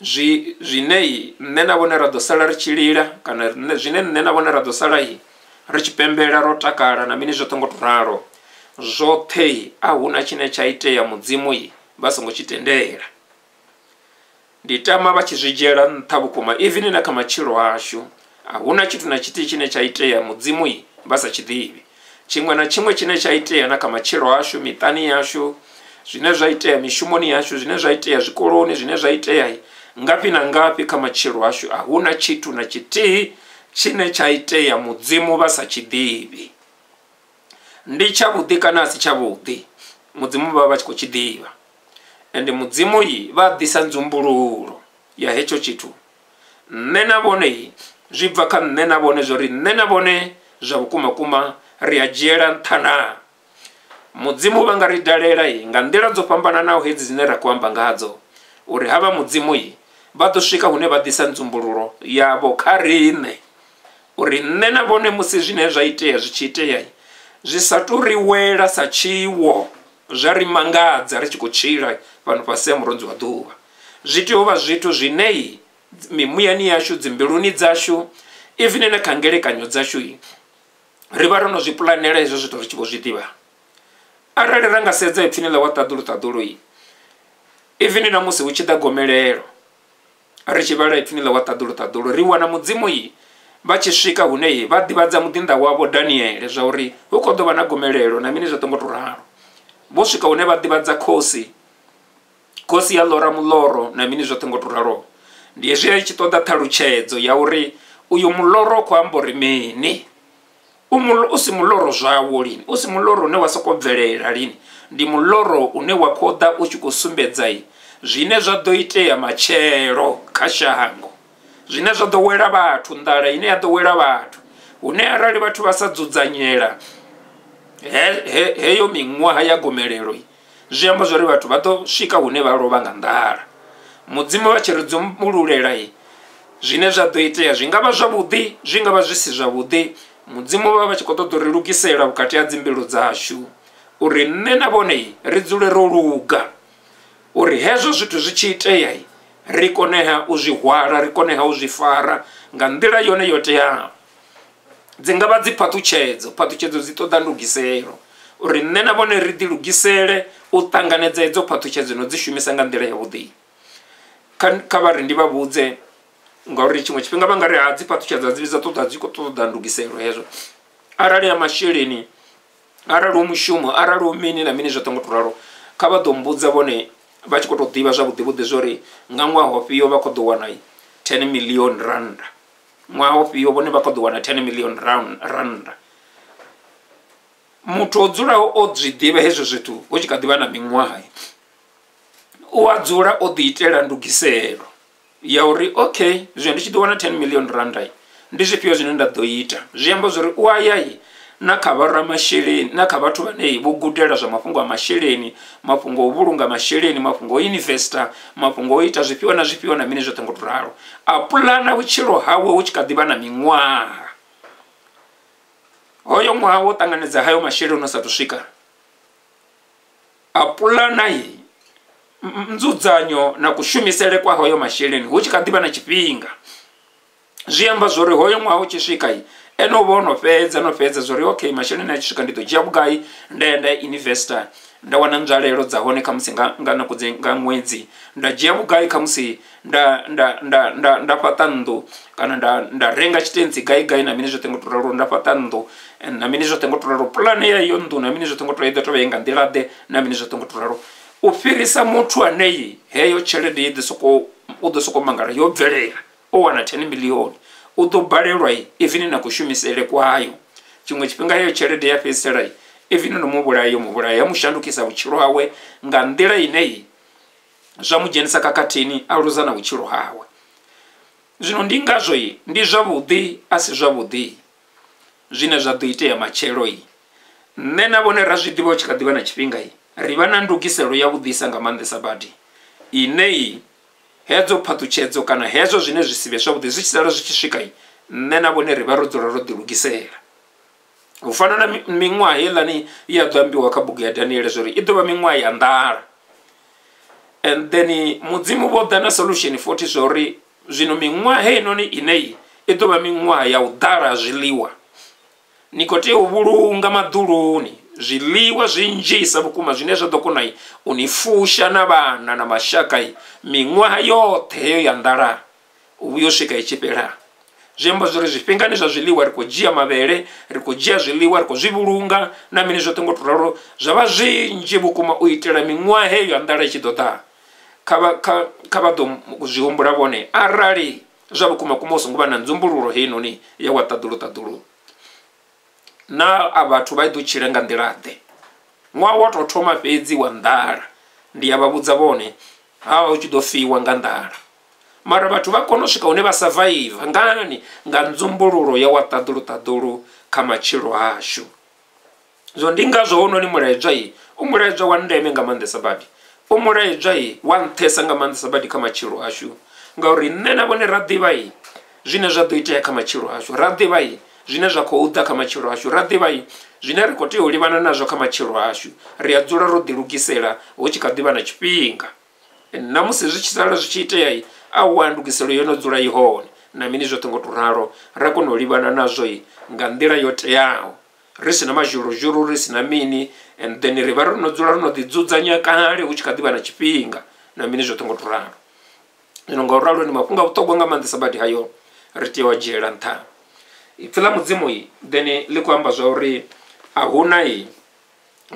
zwi zwine nṋe na vhone ra ḓo sala ri tshi lila kana zwine nṋe na vhone ra ḓo sala i ri tshi pembela ro takala na mini zwoṱhe ngo to ralo. Zwoṱhe a huna tshine tsha itea mudzimu vha songo tshi tendela ndi tama vha tshi zwi dzhiela nṱha vhukuma even na kha matshilo ashu. A huna tshithu na tshithihi tshine tsha itea mudzimu vha sa tshi ḓivhi tshiṅwe na tshiṅwe tshine tsha itea na kha matshilo ashu miṱani yashu zwine zwa itea mishumoni yashu zwine zwa itea zwikoloni zwine zwa itea ngafhi na ngafhi kha matshilo ashu. A huna tshithu na tshithihi tshine tsha itea mudzimu vha sa tshiḓivhi ndi tshavhuḓi kana a si tshavhuḓi mudzimu vha vha tshi khou tshi ḓivha ende mudzimu yi vha ḓisa nzumbululo ya hetsho tshithu. Nṋe na vhone zwi bva kha nṋe na vhone zwori nṋe na vhone zwa vhukuma kuma ri a dzhiela nṱha na. Mudzimu vha nga ri dalela nga nḓila dzo fhambananaho hedzi dzine ra khou amba ngadzo uri havha mudzimu vha ḓo swika hune vha ḓisa nzumbululo yavho kha riṋe. Uri nṋe na vhone musi zwine zwa itea zwi tshi itea zwi sa tu ri wela sa tshiwo zwa ri mangadza ri tshi khou tshila fhano fhasi ya muronzi wa ḓuvha. Zwi tea u vha zwithu zwine mimuyani yashu dzimbiluni dzashu even na kha ngelekanyo dzashu ri vha ro no zwi pulanela hezwo zwithu ri tshi vho zwi ḓivha. Arali ra nga sedza ipfini ḽa wa ṱaḓulu ṱaḓulu i even na musi hu tshi ḓa gomelelo ri tshi vhala ipfini ḽa wa ṱaḓulu ṱaḓulu ri wana mudzimu i vha tshi swika hune vha ḓivhadza muḓinḓa wavho daniele zwa uri hu khou ḓo vha na gomelelo na mini zwa ṱongo to ralo vho swika hune vha ḓivhadza khosi khosi ya ḽora muḽoro na mini zwoṱhe ngo to ralo. Ndi hezwi i tshi ṱoḓa ṱhalutshedzo ya uri uyu muḽoro khou amba uri mini? U si muḽoro zwawo lini? U si muḽoro une wa sokou bvelela lini? Ndi muḽoro une wa khou ḓa u tshi khou sumbedza zwine zwa ḓo itea matshelo kha shango. Zwine zwa ḓo wela vhathu nḓala ine ya ḓo wela vhathu. Hune arali vhathu vha sa dzudzanyela he, heyo miṅwaha ya gomelelo zwi amba zwori vhathu vha ḓo swika hune vha lovha nga nḓala. Mudzimu vha tshi ri dzumbululela zwine zwa ḓo itea zwi nga vha zwavhuḓi zwi nga vha zwi si zwavhuḓi. Mudzimu vha vha tshi khou ṱoḓa uri lugisela vhukati ha dzimbilu dzashu uri nne na vhone ri dzule ro luga. Uri hezwo zwithu zwi tshi itea ri koneha u zwi hwala ri koneha u zwi fara nga nḓila yone yo teaho dzi nga vha dzi phaṱhutshedzo phaṱhutshedzo dzi ṱoḓa ndugiselo. Uri nne na vhone ri ḓilugisele u ṱanganedza hedzo phaṱhutshedzo no dzi shumisa nga nḓila yavhuḓi. Kha vha ri ndi vha vhudze ngauri tshiṅwe tshifhinga vha nga ri ha dzi phaṱhutshedzo dzi dza ṱoḓa dzi khou ṱoḓa ndugiselo hezwo. Arali ya masheleni arali hu mushumo arali hu mini na mini zwoṱhe ngo to ralo kha vha ḓo mbudza vhone vha tshi khou tou ḓivha zwavhuḓi vhuḓi zwori nga ṅwaha ofhio vha khou ḓo wana 10 million randa ṅwaha ofhio vhone vha khou ḓo wana 10 million randa muthu o dzulaho o zwi ḓivha hezwo zwithu hu tshi kha ḓivha na miṅwaha u a dzula o ḓi itela ndugiselo ya uri okay zwino ndi tshi ḓo wana 10 million randa ndi zwifhio zwine nda ḓo ita. Zwi amba zwori u ayayi na kha vhoramasheleni na kha vhathu vhane vho gudela zwa mafhungo a masheleni mafhungo o vhulunga masheleni mafhungo o investor mafhungo o ita zwifhio na zwifhio na mini zwoṱhe ngo ralo. A pulana vhutshilo hawe hu tshi kha ḓivha na miṅwaha. Hoyo ṅwaha wo ṱanganedza hayo masheleni o sathu swika. A pulana yi nzudzanyo na kushumisele kwa hoyo masheleni hu tshi kha ḓivha na tshifhinga. Zwi amba zwori hoyo ṅwaha u tshi swika yi ene u vha o no fhedza no fhedza zwori okay masheleni a tshi swika ndi ḓo dzhia vhugai nda ya nda investor nda wana nzwalelo dza hone khamusi nga, nga nakodze nga ṅwedzi. Nda dzhia vhugai khamusi nda nda nda nda nda fhaṱa nnḓu kana nda nda renga tshitentsi gai gai na mini zwoṱhe ngo to ralo nda fhaṱa nnḓu na mini zwoṱhe ngo to ralo. Pulane ya iyo nnḓu na mini zwoṱhe ngo to ralo i ḓo tovha ye nga nḓila ḓe na mini zwoṱhe ngo to ralo. U fhirisa muthu aneyi heyo tshelede i ḓo soko u ḓo soko mangala yo bvelela o wana 10 million u ḓo balelwa even na kushumisele kwayo. Tshiṅwe tshifhinga heyo tshelede ya fhedzisela even no muvhulaya yo muvhulaya ya mushandukisa vhutshilo hawe nga nḓila ine zwa mu dzhenisa khakhathini a luza na vhutshilo hawe. Zwino ndi ngazwo ndi zwavhuḓi a si zwavhuḓi zwine zwa ḓo itea matshelo. Nṋe na vhone ra zwi ḓivha u tshi kha ḓivha na tshifhinga ri vha na ndugiselo ya vhuḓisa nga maanḓesa badi. Ine hedzo phaṱhutshedzo kana hezwo zwine zwi si vhe zwavhuḓi zwi tshi sala zwi tshi swika nṋe na vhone ri vha ro dzula ro ḓilugisela u fana na miṅwaha heiḽani ya ḓo ambiwa kha bugu ya daniele zwori i ḓo vha miṅwaha ya nḓala. And then mudzimu vho ḓa na solution futhi zwori zwino miṅwaha heinoni ineyi i ḓo vha miṅwaha ya u ḓala zwiḽiwa. Ni khou tea u vhulunga zwiḽiwa zwinzhisa vhukuma zwine zwa ḓo kona u ni fusha na vhana na mashaka miṅwaha yoṱhe heyo ya nḓala u swika i tshi fhela. Zwi amba zwori zwifhingani zwa zwiḽiwa ri khou dzhia mavhele ri khou dzhia zwiḽiwa ri khou zwi vhulunga na mini zwoṱhe ngo to ralo zwa vha zwinzhi vhukuma u itela miṅwaha heyo ya nḓala i tshi ḓo ḓa. Kha vha ḓo zwi humbula vhone arali zwa vhukuma kuma u songo vha na nzumbululo heinoni ya wa ṱaḓulu ṱaḓulu na a vhathu vha ḓo tshila nga nḓila ḓe? Ṅwaha wa tou thoma fhedzi wa nḓala ndi ya vha vhudza vhone havha u tshi ḓo fiwa nga nḓala. Mara vhathu vha kona u swika hune vha survive ngani nga nzumbululo ya wa ṱaḓulu ṱaḓulu kha matshilo ashu. Zwo ndi ngazwo hononi mulaedzwa i u mulaedzwa wa ndeme nga maanḓesa badi. U mulaedzwa i wa nṱhesa nga maanḓesa badi kha matshilo ashu. Ngauri nne na vhone ra ḓivha i zwine zwa ḓo itea kha matshilo ashu. Ra ḓivha i zwine zwa khou ḓa kha matshilo ashu. Ra ḓivha i zwine ri khou tea u livhana nazwo kha matshilo ashu ri a dzula ro ḓilugisela hu tshi kha ḓivha na tshifhinga. Na musi zwi tshi sala zwi tshi itea a wana ndugiselo yo no dzula i hone. Na mini zwoṱhe ngo to ralo ra kona u livhana nazwo i nga nḓila yo teaho. Ri si na mazhuruzhuru ri si na mini and then ri vha ri no dzula ri no ḓidzudzanya kale hu tshi kha ḓivha na tshifhinga. Na mini zwoṱhe ngo to ralo. Zwino nga u ralo ni mafhungo a vhuṱhogwa nga maanḓesa badi hayo ri tea wa dzhiela nṱha ipfi ḽa mudzimu then ḽi khou amba zwa uri a huna i.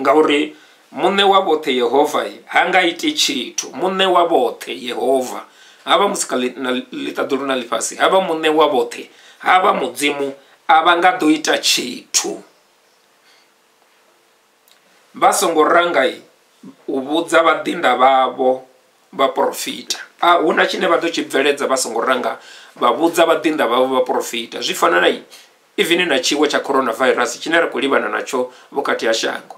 Ngauri muṋe wa vhoṱhe yehova ha nga iti tshithu. Muṋe wa vhoṱhe yehova havha musika ḽiṱaḓulu na ḽifhasi. Havha muṋe wa vhoṱhe havha mudzimu a vha nga ḓo ita tshithu. Vha songo rangai u vhudza vhaḓinda vhavho vha profita a hu na tshine vha ḓo tshi bveledza vha songo ranga vha vhudza vhaḓinda vhavho vha profita zwi fana na even na tshiwo tsha coronavirus tshine ra khou livhana natsho vhukati ha shango.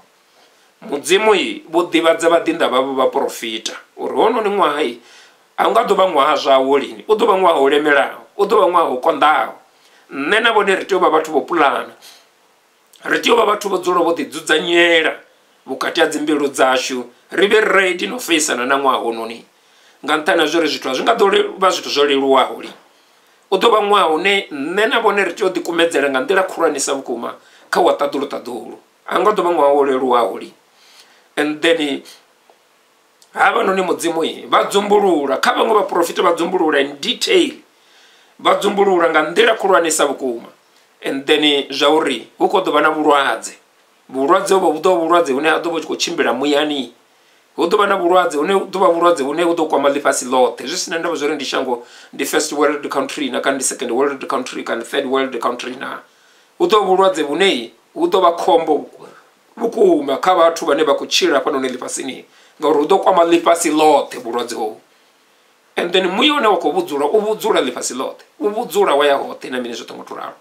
Mudzimu i vho ḓivhadza vhaḓinda vhavho vha profita uri hononi ṅwaha i a u nga ḓo vha ṅwaha zwawo lini u ḓo vha ṅwaha u lemelaho u ḓo vha ṅwaha u konḓaho. Nṋe na vhone ri tea u vha vhathu vho pulana ri tea u vha vhathu vho dzula vho ḓidzudzanyela vhukati ha dzimbilu dzashu ri vhe ready no feisana na ṅwaha hononi. Nga nṱhani ha zwori zwithu a zwi nga ḓo vha zwithu zwo leluwaho lini u ḓo vha ṅwaha une nṋe na vhone ri tea u ḓikumedzela nga nḓila khulwanesa vhukuma kha wa ṱaḓulu ṱaḓulu a nga ḓo vha ṅwaha wo leluwaho lini and then havhanoni mudzimu vha dzumbulula kha vhaṅwe vhaprofita vha dzumbulula in detail vha dzumbulula nga nḓila khulwanesa vhukuma. And then zwa uri hu khou ḓo vha na vhulwadze. Vhulwadze hovho vhu ḓo vhulwadze hune ha ḓo vha tshi khou tshimbila muyani hu ḓo vha na vhulwadze hune hu ḓo vha vhulwadze hune hu ḓo kwama ḽifhasi ḽoṱhe. Zwi sina ndavha zwori ndi shango ndi first world country na kana ndi second world country kana third world country na. Hu ḓo vha vhulwadze vhune hu ḓo vha khombo vhukuma kha vhathu vhane vha khou tshila hafhanoni ḽifhasini ngauri hu ḓo kwama ḽifhasi ḽoṱhe vhulwadze hovhu and then muya une wa khou vhudzula u vhudzula ḽifhasi ḽoṱhe. U vhudzula wa ya hoṱhe na mini zwoṱhe ngo to ralo.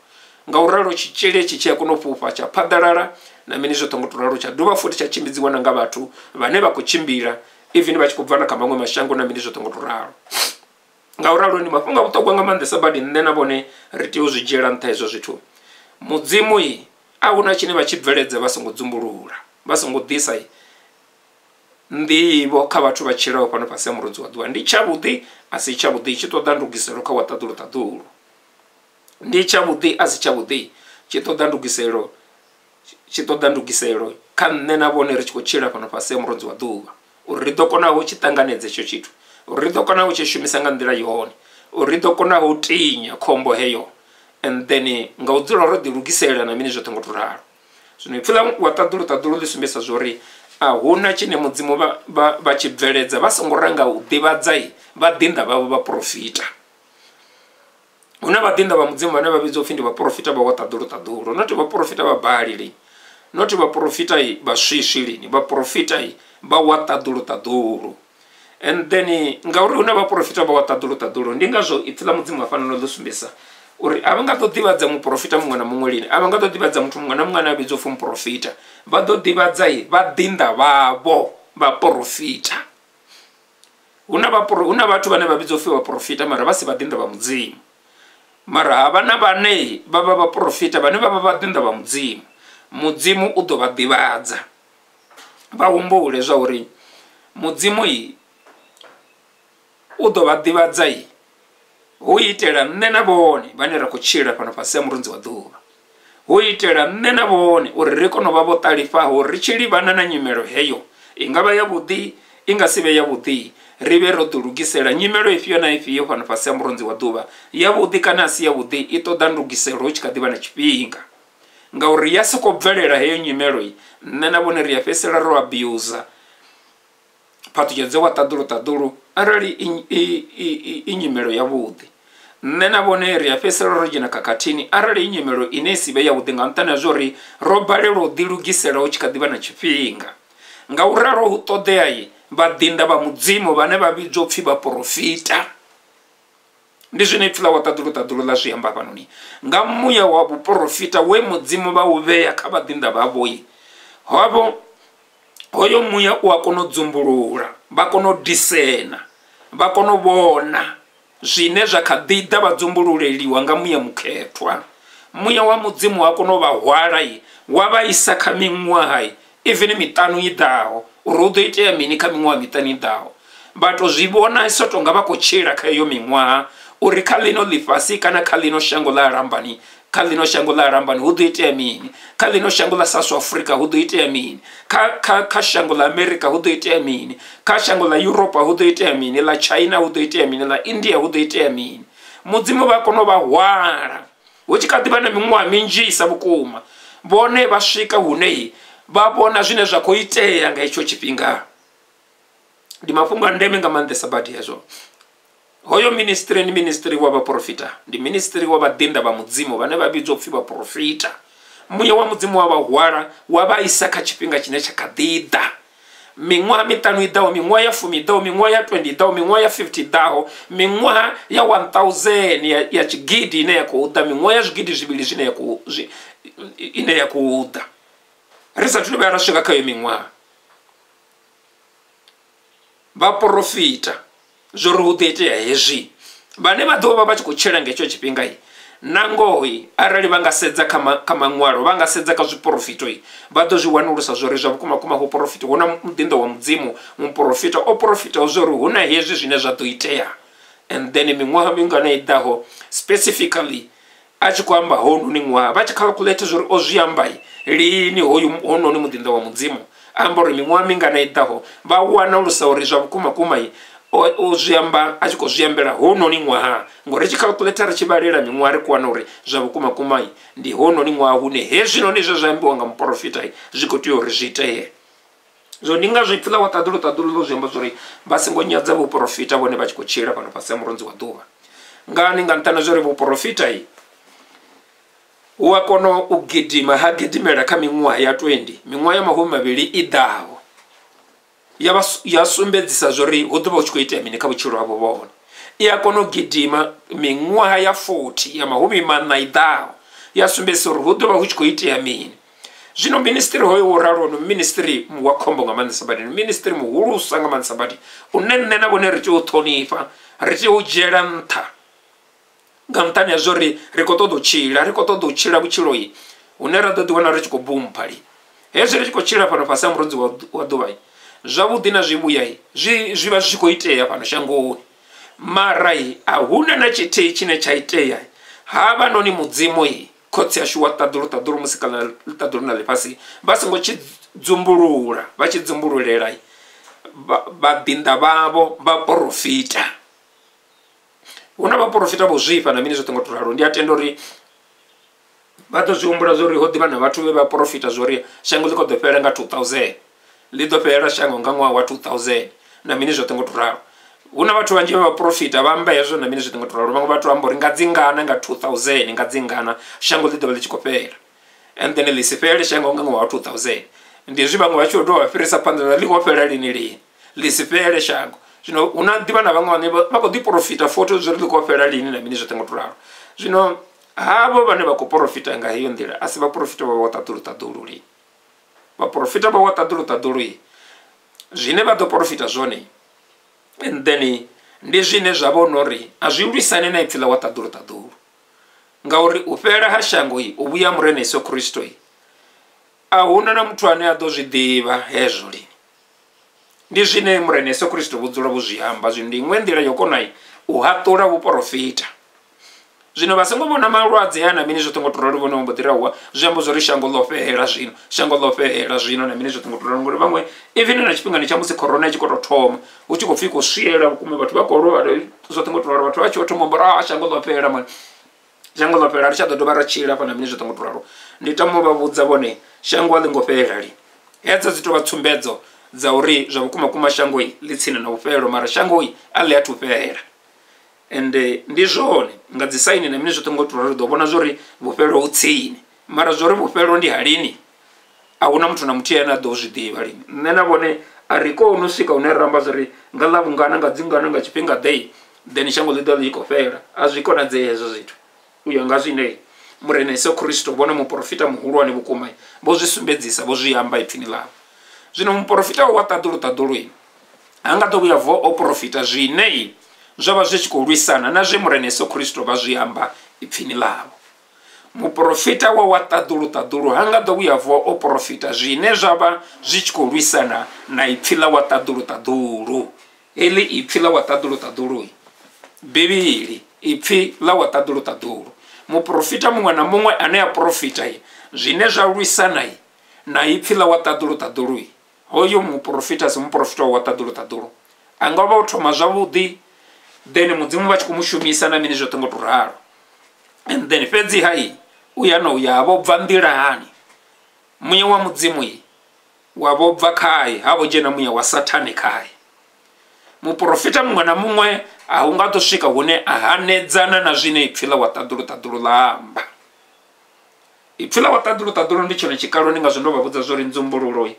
Nga u ralo tshitzhili etshi tshi a kona u fhufha tsha phaḓalala na mini zwoṱhe ngo to ralo tsha dovha futhi tsha tshimbidziwa na nga vhathu vhane vha khou tshimbila even vha tshi khou bva na kha maṅwe mashango na mini zwoṱhe ngo to ralo nga u ralo ni mafhungo a vhuṱhogwa nga maanḓesa badi nṋe na vhone ri tea u zwi dzhiela nṱha hezwo zwithu. Mudzimu i a huna tshine vha tshi bveledza vha songo dzumbulula vha songo ḓisa nḓivho kha vhathu vha tshilaho fhano fhasi ha murudzi wa ḓuvha. Ndi tshavhuḓi a si tshavhuḓi tshi ṱoḓa ndugiselo kha wa ṱaḓulu ṱaḓulu ndi tshavhuḓi a si tshavhuḓi tshi ṱoḓa ndugiselo tshi ṱoḓa ndugiselo kha nṋe na vhone ri tshi khou tshila fhano fhasi ha murudzi wa ḓuvha uri ri ḓo konaho tshi ṱanganedza hetsho tshithu uri ri ḓo konaho tshi shumisa nga nḓila yone uri ri ḓo konaho u tinya khombo heyo and then nga u dzula ro ḓilugisela na mini zwoṱhe ngo to ralo. Zwino ipfhi ḽa wa ṱaḓulu ṱaḓulu ḽi sumbisa zwori a huna tshine mudzimu vha, vha, vha tshi bveledza vha songo ranga u ḓivhadzai vhaḓinda vhavho vha profita. Hu na vhaḓinda vha mudzimu vhane vha vhidzwa upfhi ndi vhaprofita vha wa ṱaḓulu ṱaḓulu noti vhaprofita vha bali lini noti vhaprofita vha swiswi lini vhaprofita vha wa ṱaḓulu and then ngauri hu na vhaprofita vha wa ṱaḓulu ndi ngazwo ipfhi ḽa mudzimu ha fanela ḽo sumbisa uri a vha nga ḓo ḓivhadza muprofita muṅwe na muṅwe lini a vha nga ḓo ḓivhadza muthu muṅwe na muṅwe ane a vhidzwa upfhi muprofita. Vha ḓo ḓivhadza vhaḓinda vhavho vha profita. Hu na hu na vhathu vhane vha vhidzwa upfhi vhaprofita mara vha si vhaḓinda vha mudzimu. Mara havha na vhane vha vha vhaprofita vhane vha vha vhaḓinda vha mudzimu mudzimu u ḓo vha ḓivhadza. Vha humbule zwa uri mudzimu i u ḓo vha ḓivhadza i hu itela nṋe na vhone vhane ra khou tshila fhano fhasi ha murunzi wa ḓuvha. Hu itela nṋe na vhone uri ri kone u vha vho ṱalifaho ri tshi livhana na nyimelo heyo. I nga vha yavhuḓi i nga si vhe yavhuḓi ri vhe ro ḓilugisela nyimelo ifhio na ifhio fhano fhasi ha murunzi wa ḓuvha. Yavhuḓi kana a si yavhuḓi i ṱoḓa ndugiselo hu tshi kha ḓivha na tshifhinga ngauri ya bvelela heyo nyimelo i na vhone ri a fhedzisela ro abusa phathutshedzo wa ṱaḓulu ṱaḓulu arali i nyimelo yavhuḓi nṋe na vhone ri a fhedzisela ro dzhena khakhathini arali i nyimelo ine i si vhe yavhuḓi nga nṱhani ha zwori ro balelwa u ḓilugisela hu tshi kha ḓivha na tshifhinga. Ngauralo hu ṱoḓeai vhaḓinda vha mudzimu vhane vha vhidzwa u pfhi vhaprofita ndi zwine ipfhi ḽa wa ṱaḓulo ṱaḓulo ḽa zwi amba fhanoni nga muya wa vhuprofita we mudzimu vha u vhea kha vhaḓinda vhavhoi havho hoyo muya u a kona u dzumbulula vha kona u disena vha kona u vhona zwine zwa kha ḓi ḓa vha dzumbululeliwa nga muya mukhethwa. Muya wa mudzimu wa kona u vha hwala wa vha isa kha miṅwaha even miṱanu i ḓaho uri hu ḓo itea mini kha miṅwaha miṱanu i ḓaho. Vha to zwi vhona so tonga vha khou tshila kha iyo miṅwaha uri kha ḽino ḽifhasi kana kha ḽino shango ḽa rambani. Kha ḽino shango ḽa rambani hu ḓo itea mini? Kha ḽino shango ḽa south africa hu ḓo itea mini? Kha, kha, kha shango ḽa america hu ḓo itea mini? Kha shango ḽa europa hu ḓo itea mini? Ḽa china hu ḓo itea mini? Ḽa india hu ḓo itea mini? Mudzimu vha kona u vha hwala. Hu tshi kha ḓivha na miṅwaha minzhisa vhukuma. Vhone vha swika hune vha vhona zwine zwa khou itea nga hetsho tshifhinga. Ndi mafhungo a ndeme nga maanḓesa badi hezwo hoyo ministry ndi ministry wa vhaprofita ndi ministry wa vhaḓinda vha mudzimu vhane vha vhidzwa upfhi vhaprofita. Muya wa mudzimu wa vha hwala wa vha isa kha tshifhinga tshine tsha kha ḓiḓa miṅwaha miṱanu i ḓaho miṅwaha ya fumi i ḓaho miṅwaha ya 20 i ḓaho miṅwaha ya 50 i ḓaho miṅwaha ya 1000 ya, ya tshigidi ine ya khou ḓa miṅwaha ya zwigidi zwivhili zwine ya khou ine ya khou ḓa. Ri sathu vhuya ra swika kha iyo miṅwaha vhaprofita zwori hu ḓo itea hezwi vhane vha ḓo vha vha tshi khou tshila nga hetsho tshifhinga nangohi arali vha nga sedza kha maṅwalo vha nga sedza kha zwiprofito vha ḓo zwi wanulusa zwori zwa vhukuma kuma hu profita hu na muḓindo wa mudzimu muprofita o profitaho zwori hu na hezwi zwine zwa ḓo itea. And then miṅwaha mingana i ḓaho specifically a tshi khou amba hononi ṅwaha vha tshi calculate zwori o zwi amba lini hoyu hononi muḓindo wa mudzimu. Amba uri miṅwaha mingana i ḓaho vha wanulusa uri zwa vhukuma kuma o zwi amba a tshi khou zwi ambela hononi ṅwaha ngori tshi calculator ri tshi vhalela miṅwaha ri kuwana uri zwa vhukuma kuma ndi hononi ṅwaha hune hezwi noni zwe zwa ambiwa nga muprofita zwi khou tea uri zwi itee zwo ndi nga zwi pfula wa ṱaḓulo ṱaḓulo zwi amba zwori vha songo nyadza vhuprofita vhone vha tshi khou tshila fhano fhasi ha murunzi wa ḓuvha. Ngani nga nṱhani zwori vhuprofita hu a kona u gidima ha gidimela kha miṅwaha ya 20 miṅwaha ya mahumi mavhili i ḓaho ya, sumbedzisa zwori hu ḓo vha hu tshi khou itea mini kha vhutshilo havho vhone. I a kona u gidima miṅwaha ya 40 ya mahumi maṋa i ḓaho. Ya sumbedzisa uri hu ḓo vha hu tshi khou itea mini. Zwino ministry hoyo wo ralo no ministry wa khombo nga maanḓesa badi ministry muhulusa nga maanḓesa badi une nṋe na vhone ri tea u ṱhonifha ri tea u dzhiela nṱha. Nga nṱhani ha zwori ri khou ṱoḓa u tshila ri khou ṱoḓa u tshila vhutshiloi hune ra ḓo ḓi wana ri tshi khou bumphali hezwi ri tshi khou tshila fhano fhasi ha murunzi wa ḓuvha zwavhuḓi na zwivhuya zwi zwi vha zwi tshi khou itea fhano shangoni. Mara a huna na tshithihi tshine tsha itea. Ha vha noni mudzimu khotsi yashu wa ṱaḓulu ṱaḓulu musi kana ṱaḓulu na ḽifhasi vha songo tshi dzumbulula vha tshi dzumbululela vhaḓinda vhavho vha profita hu na vhaprofita vho zwifha na mini zwoṱhe ngo to ralo. Ndi a tenda uri vha ḓo zwi humbula zwori ho ḓivha na vhathu vhe vha profita zwori shango ḽi khou ḓo fhela nga 2000 fhelela shango nga ṅwaha wa 2000 na mini zwoṱhe ngo to ralo hu na vhathu vhanzhi vha profita vha amba hezwo na mini zwoṱhe ngo to vhaṅwe vhathu amba uri nga dzingana nga 2000 nga dzingana shango ḽi ḓo vha ḽi tshi khou fhela. And then ḽi si shango nga ṅwaha wa 2000 ndi zwi vhaṅwe vha tshi ḓo vha fhirisa phanḓa ḽi khou fhela lini lini? Ḽi si fhele shango. Zwino hu na ḓivha na vhaṅwe vhane vha khou ḓiprofita zwi ri ḽi khou fhela lini na mini zwoṱhe ngo to zwino havho vhane vha khou nga heyo nḓila a si vhaprofita vha vha ṱaḓulu ṱaḓulu lini vhaprofita vha wa ṱaḓulu ṱaḓulu zwine vha ḓo profita zwone and then ndi zwine zwa vhona uri a zwi lwisane na ipfhi ḽa wa ṱaḓulu ṱaḓulu ngauri u fhela ha shango u vhuya murena yesu kristo a huna na muthu ane a ḓo zwi ḓivha hezwo lini. Ndi zwine murena yesu kristo vhu dzula vhu zwi amba zwino ndi iṅwe nḓila yo kona u haṱula vhuprofita zwino vha songo vhona malwadze ya na mini zwoṱhe ngo to ralo vhone mbo ḓirauwa zwi amba zwori shango ḽo fhela zwino shango ḽo fhela zwino na mini zwoṱhe ngo to ralo ngori vhaṅwe even na tshifhingani tsha musi corona i tshi khou tou thoma hu tshi khou pfhi khou swiela vhukuma vhathu vha khou lovha zwoṱhe ngo to ralo vhathu vha tshi vho thoma mbora shango ḽo fhela mani shango ḽo fhela ri tsha ḓo dovha ra tshila fha na mini zwoṱhe ngo to ralo ndi tamo vha vhudza vhone shango a ḽi ngo fhela li. Hedzo dzi tou vha tsumbedzo dza uri zwa vhukuma kuma shango ḽi tsini na vhufhelo mara shango a ḽi athu fhela ende ndi zwone nga dzi saini na mini zwoṱhe ngo tou ri ḓo vhona zwori vhufhelo hu tsini. Mara zwori vhufhelo ndi halini a hu na muthu na muthihi ane a ḓo zwi ḓivha lini. Nṋe na vhone a ri koni u swika hune ri amba zwori nga ḽa vhungana nga dzingana nga tshifhinga ḓe then shango ḽi ḓo ḽi khou fhela. A zwi konadzei hezwo zwithu. U ya nga zwine murena iso kristo vhone muprofita muhulwane vhukuma vho zwi sumbedzisa vho zwi amba ipfini ḽavho zwino muprofita wa ṱaḓulu ṱaḓulu ha nga ḓo vhuya vo o profita zwine zwa vha zwi tshi khou lwisana na zwe mureneso khristo vha zwi amba ipfhini ḽavho muprofita wa wa ṱaḓulu ṱaḓulu ha nga ḓo vhuya vuwa o profita zwine zwa vha zwi tshi khou lwisana na ipfhi ḽa wa ṱaḓulu ṱaḓulu heḽi ipfhi ḽa wa ṱaḓulu ṱaḓulu bivhili ipfhi ḽa wa ṱaḓulu ṱaḓulu muprofita muṅwe na muṅwe ane a profita zwine zwa lwisana na ipfhi ḽa wa ṱaḓulu ṱaḓulu hoyo muprofita si muprofita wa ṱaḓulu ṱaḓulu a nga vha u thoma zwavhuḓi then mudzimu vha tshi khou mushumisa na mini zwoṱhe ngo to ralo. And then fhedzi hai u ya na u ya vho bva nḓilani. Muya wa mudzimu wa vho bva khaye ha vho dzhena muya wa sathane khaye muprofita muṅwe na muṅwe a u nga ḓo swika hune a hanedzana na zwine ipfi ḽa wa ṱaḓulu ṱaḓulu ḽa amba. Ipfi ḽa wa ṱaḓulu ṱaḓulu ndi tshone tshikalo ndi ngazwo ndo vha vhudza zwo ri nzumbululo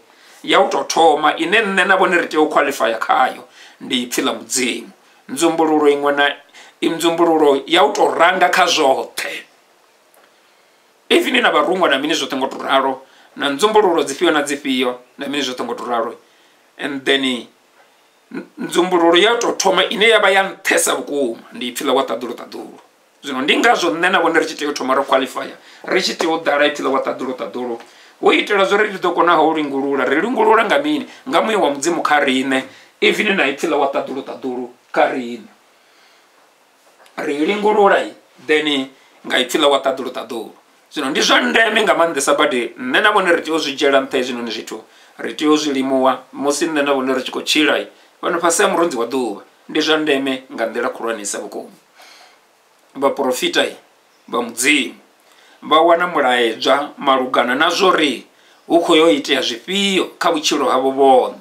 ya u tou thoma ine nṋe na vhone ri tea u qualifya khayo ndi ipfi ḽa mudzimu nzumbululo iṅwe na nzumbululo ya u tou ranga kha zwoṱhe. Even na vharungwa na mini zwoṱhe ngo tou ralo na nzumbululo dzifhio na dzifhio na mini zwoṱhe ngo tou ralo. And then nzumbululo ya u tou thoma ine ya vha ya nṱhesa vhukuma ndi ipfhi ḽa wa ṱaḓulu ṱaḓulu zwino ndi ngazwo nṋe na vhone ri tshi tea u thoma ro qualifya ri tshi tea u ḓala ipfhi ḽa wa ṱaḓulu ṱaḓulu hu itela zwo ri ḓo kona ho u lingulula ri lingulula nga mini? Nga muya wa mudzimu kha riṋe even na ipfhi ḽa wa ṱaḓulu ṱaḓulu kha riṋe ri lingulula then nga ipfi ḽa wa ṱaḓulu ṱaḓulu zwino ndi zwa ndeme nga maanḓesa badi nṋe na vhone ri tea u zwi dzhiela nṱha hezwinoni zwithu. Ri tea u zwi limuwa musi nṋe na vhone ri tshi khou tshila fhano fhasi ya murunzi wa ḓuvha ndi zwa ndeme nga nḓila khulwanesa vhukuma. Vhaprofita vha mudzimu vha wana mulaedzwa malugana na zwori hu khou yo itea zwifhio kha vhutshilo havho vhone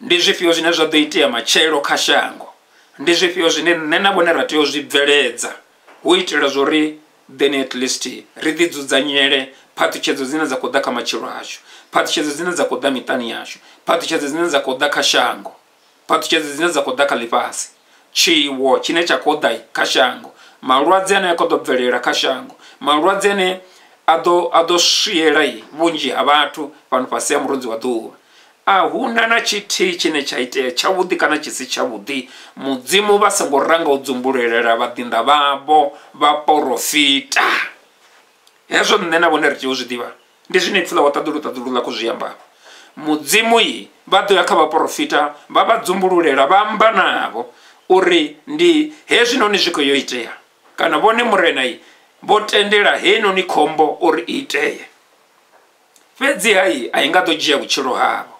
ndi zwifhio zwine zwa ḓo itea matshelo kha shango ndi zwifhio zwine nṋe na vhone ra tea u zwi bveledza hu itela zwori then at least ri ḓi dzudzanyele phaṱhutshedzo dzine dza khou ḓa kha matshilo ashu phaṱhutshedzo dzine dza khou ḓa miṱani yashu phaṱhutshedzo dzine dza khou ḓa kha shango phaṱhutshedzo dzine dza khou ḓa kha ḽifhasi. Tshiwo tshine tsha khou ḓa kha shango malwadze ane a khou ḓo bvelela kha shango malwadze ane a ḓo a ḓo swiela vhunzhi ha vhathu fhano fhasi ya murunzi wa ḓuvha a huna na tshithihi tshine tsha itea tshavhuḓi kana tshi si tshavhuḓi mudzimu vha songo ranga u dzumbululela vhaḓinḓa vhavho vha porofita. Hezwo nṋe na vhone ri tea u zwi ḓivha ndi zwine pfula wa ṱaḓulu ṱaḓulu ḽa khou zwi amba. Mudzimu i vha ḓo ya kha vhaprofita vha vha dzumbululela vha amba navho uri ndi hezwinoni zwi khou yo itea. Kana vhone murena i vho tendela heinoni khombo uri i iteye fhedzi hai a i nga ḓo dzhia vhutshilo havho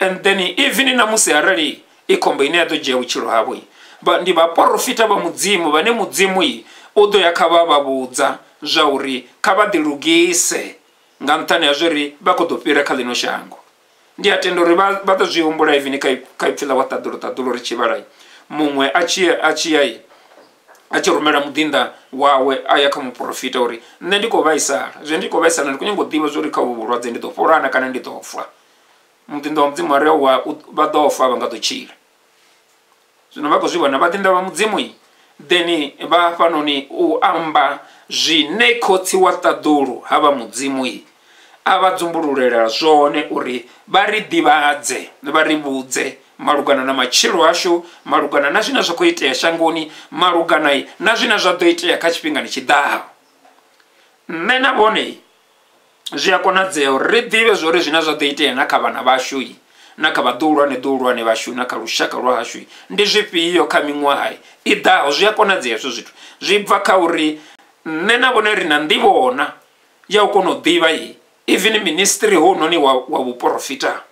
and then even namusi arali i khombo ine ya ḓo dzhia vhutshilo havho ndi vhaprofita vha mudzimu vhane mudzimu u ḓo ya kha vha vha vhudza zwa uri kha vha ḓilugise nga nṱhani ha zwori vha khou ḓo fhira kha ḽino shango. Ndi a tenda uri vha ḓo zwi humbula even kha ipfi ḽa wa ṱaḓulo ṱaḓulo ri tshi vhalai muṅwe a tshi ya a tshi rumela muḓinḓa wawe a ya kha muprofita uri nṋe ndi khou vhaisala. Zwe ndi khou vhaisala ndi khou nyanga u ḓivha zwori kha uvhu vhulwadze ndi ḓo fholana kana ndi ḓo fa muḓinḓa wa mudzimu ari wa vha ḓo fa vha nga ḓo tshila zwino vha khou zwi vhona vhaḓinḓa vha mudzimu then vha fhanoni u amba zwine khotsi wa ṱaḓulu ha vha mudzimu a vha dzumbululela zwone uri vha ri ḓivhadze vha ri vhudze malugana na matshilo ashu malugana na zwine zwa khou itea shangoni malugana na zwine zwa ḓo itea kha tshifhingani tshiḓaho. Nṋe na vhone zwi a konadzea uri ri ḓivhe zwori zwine zwa ḓo itea na kha vhana vhashu na kha vhaḓuhulwane ḓuhulwane vhashu na kha lushaka lwa hashu ndi zwifhio kha miṅwaha i. Ḓaho zwi a konadzea hezwo zwithu. Zwi bva kha uri nṋe na vhone ri na nḓivhona ya u kona u ḓivha i. Even ministry hounoni wa, wa vhuprofita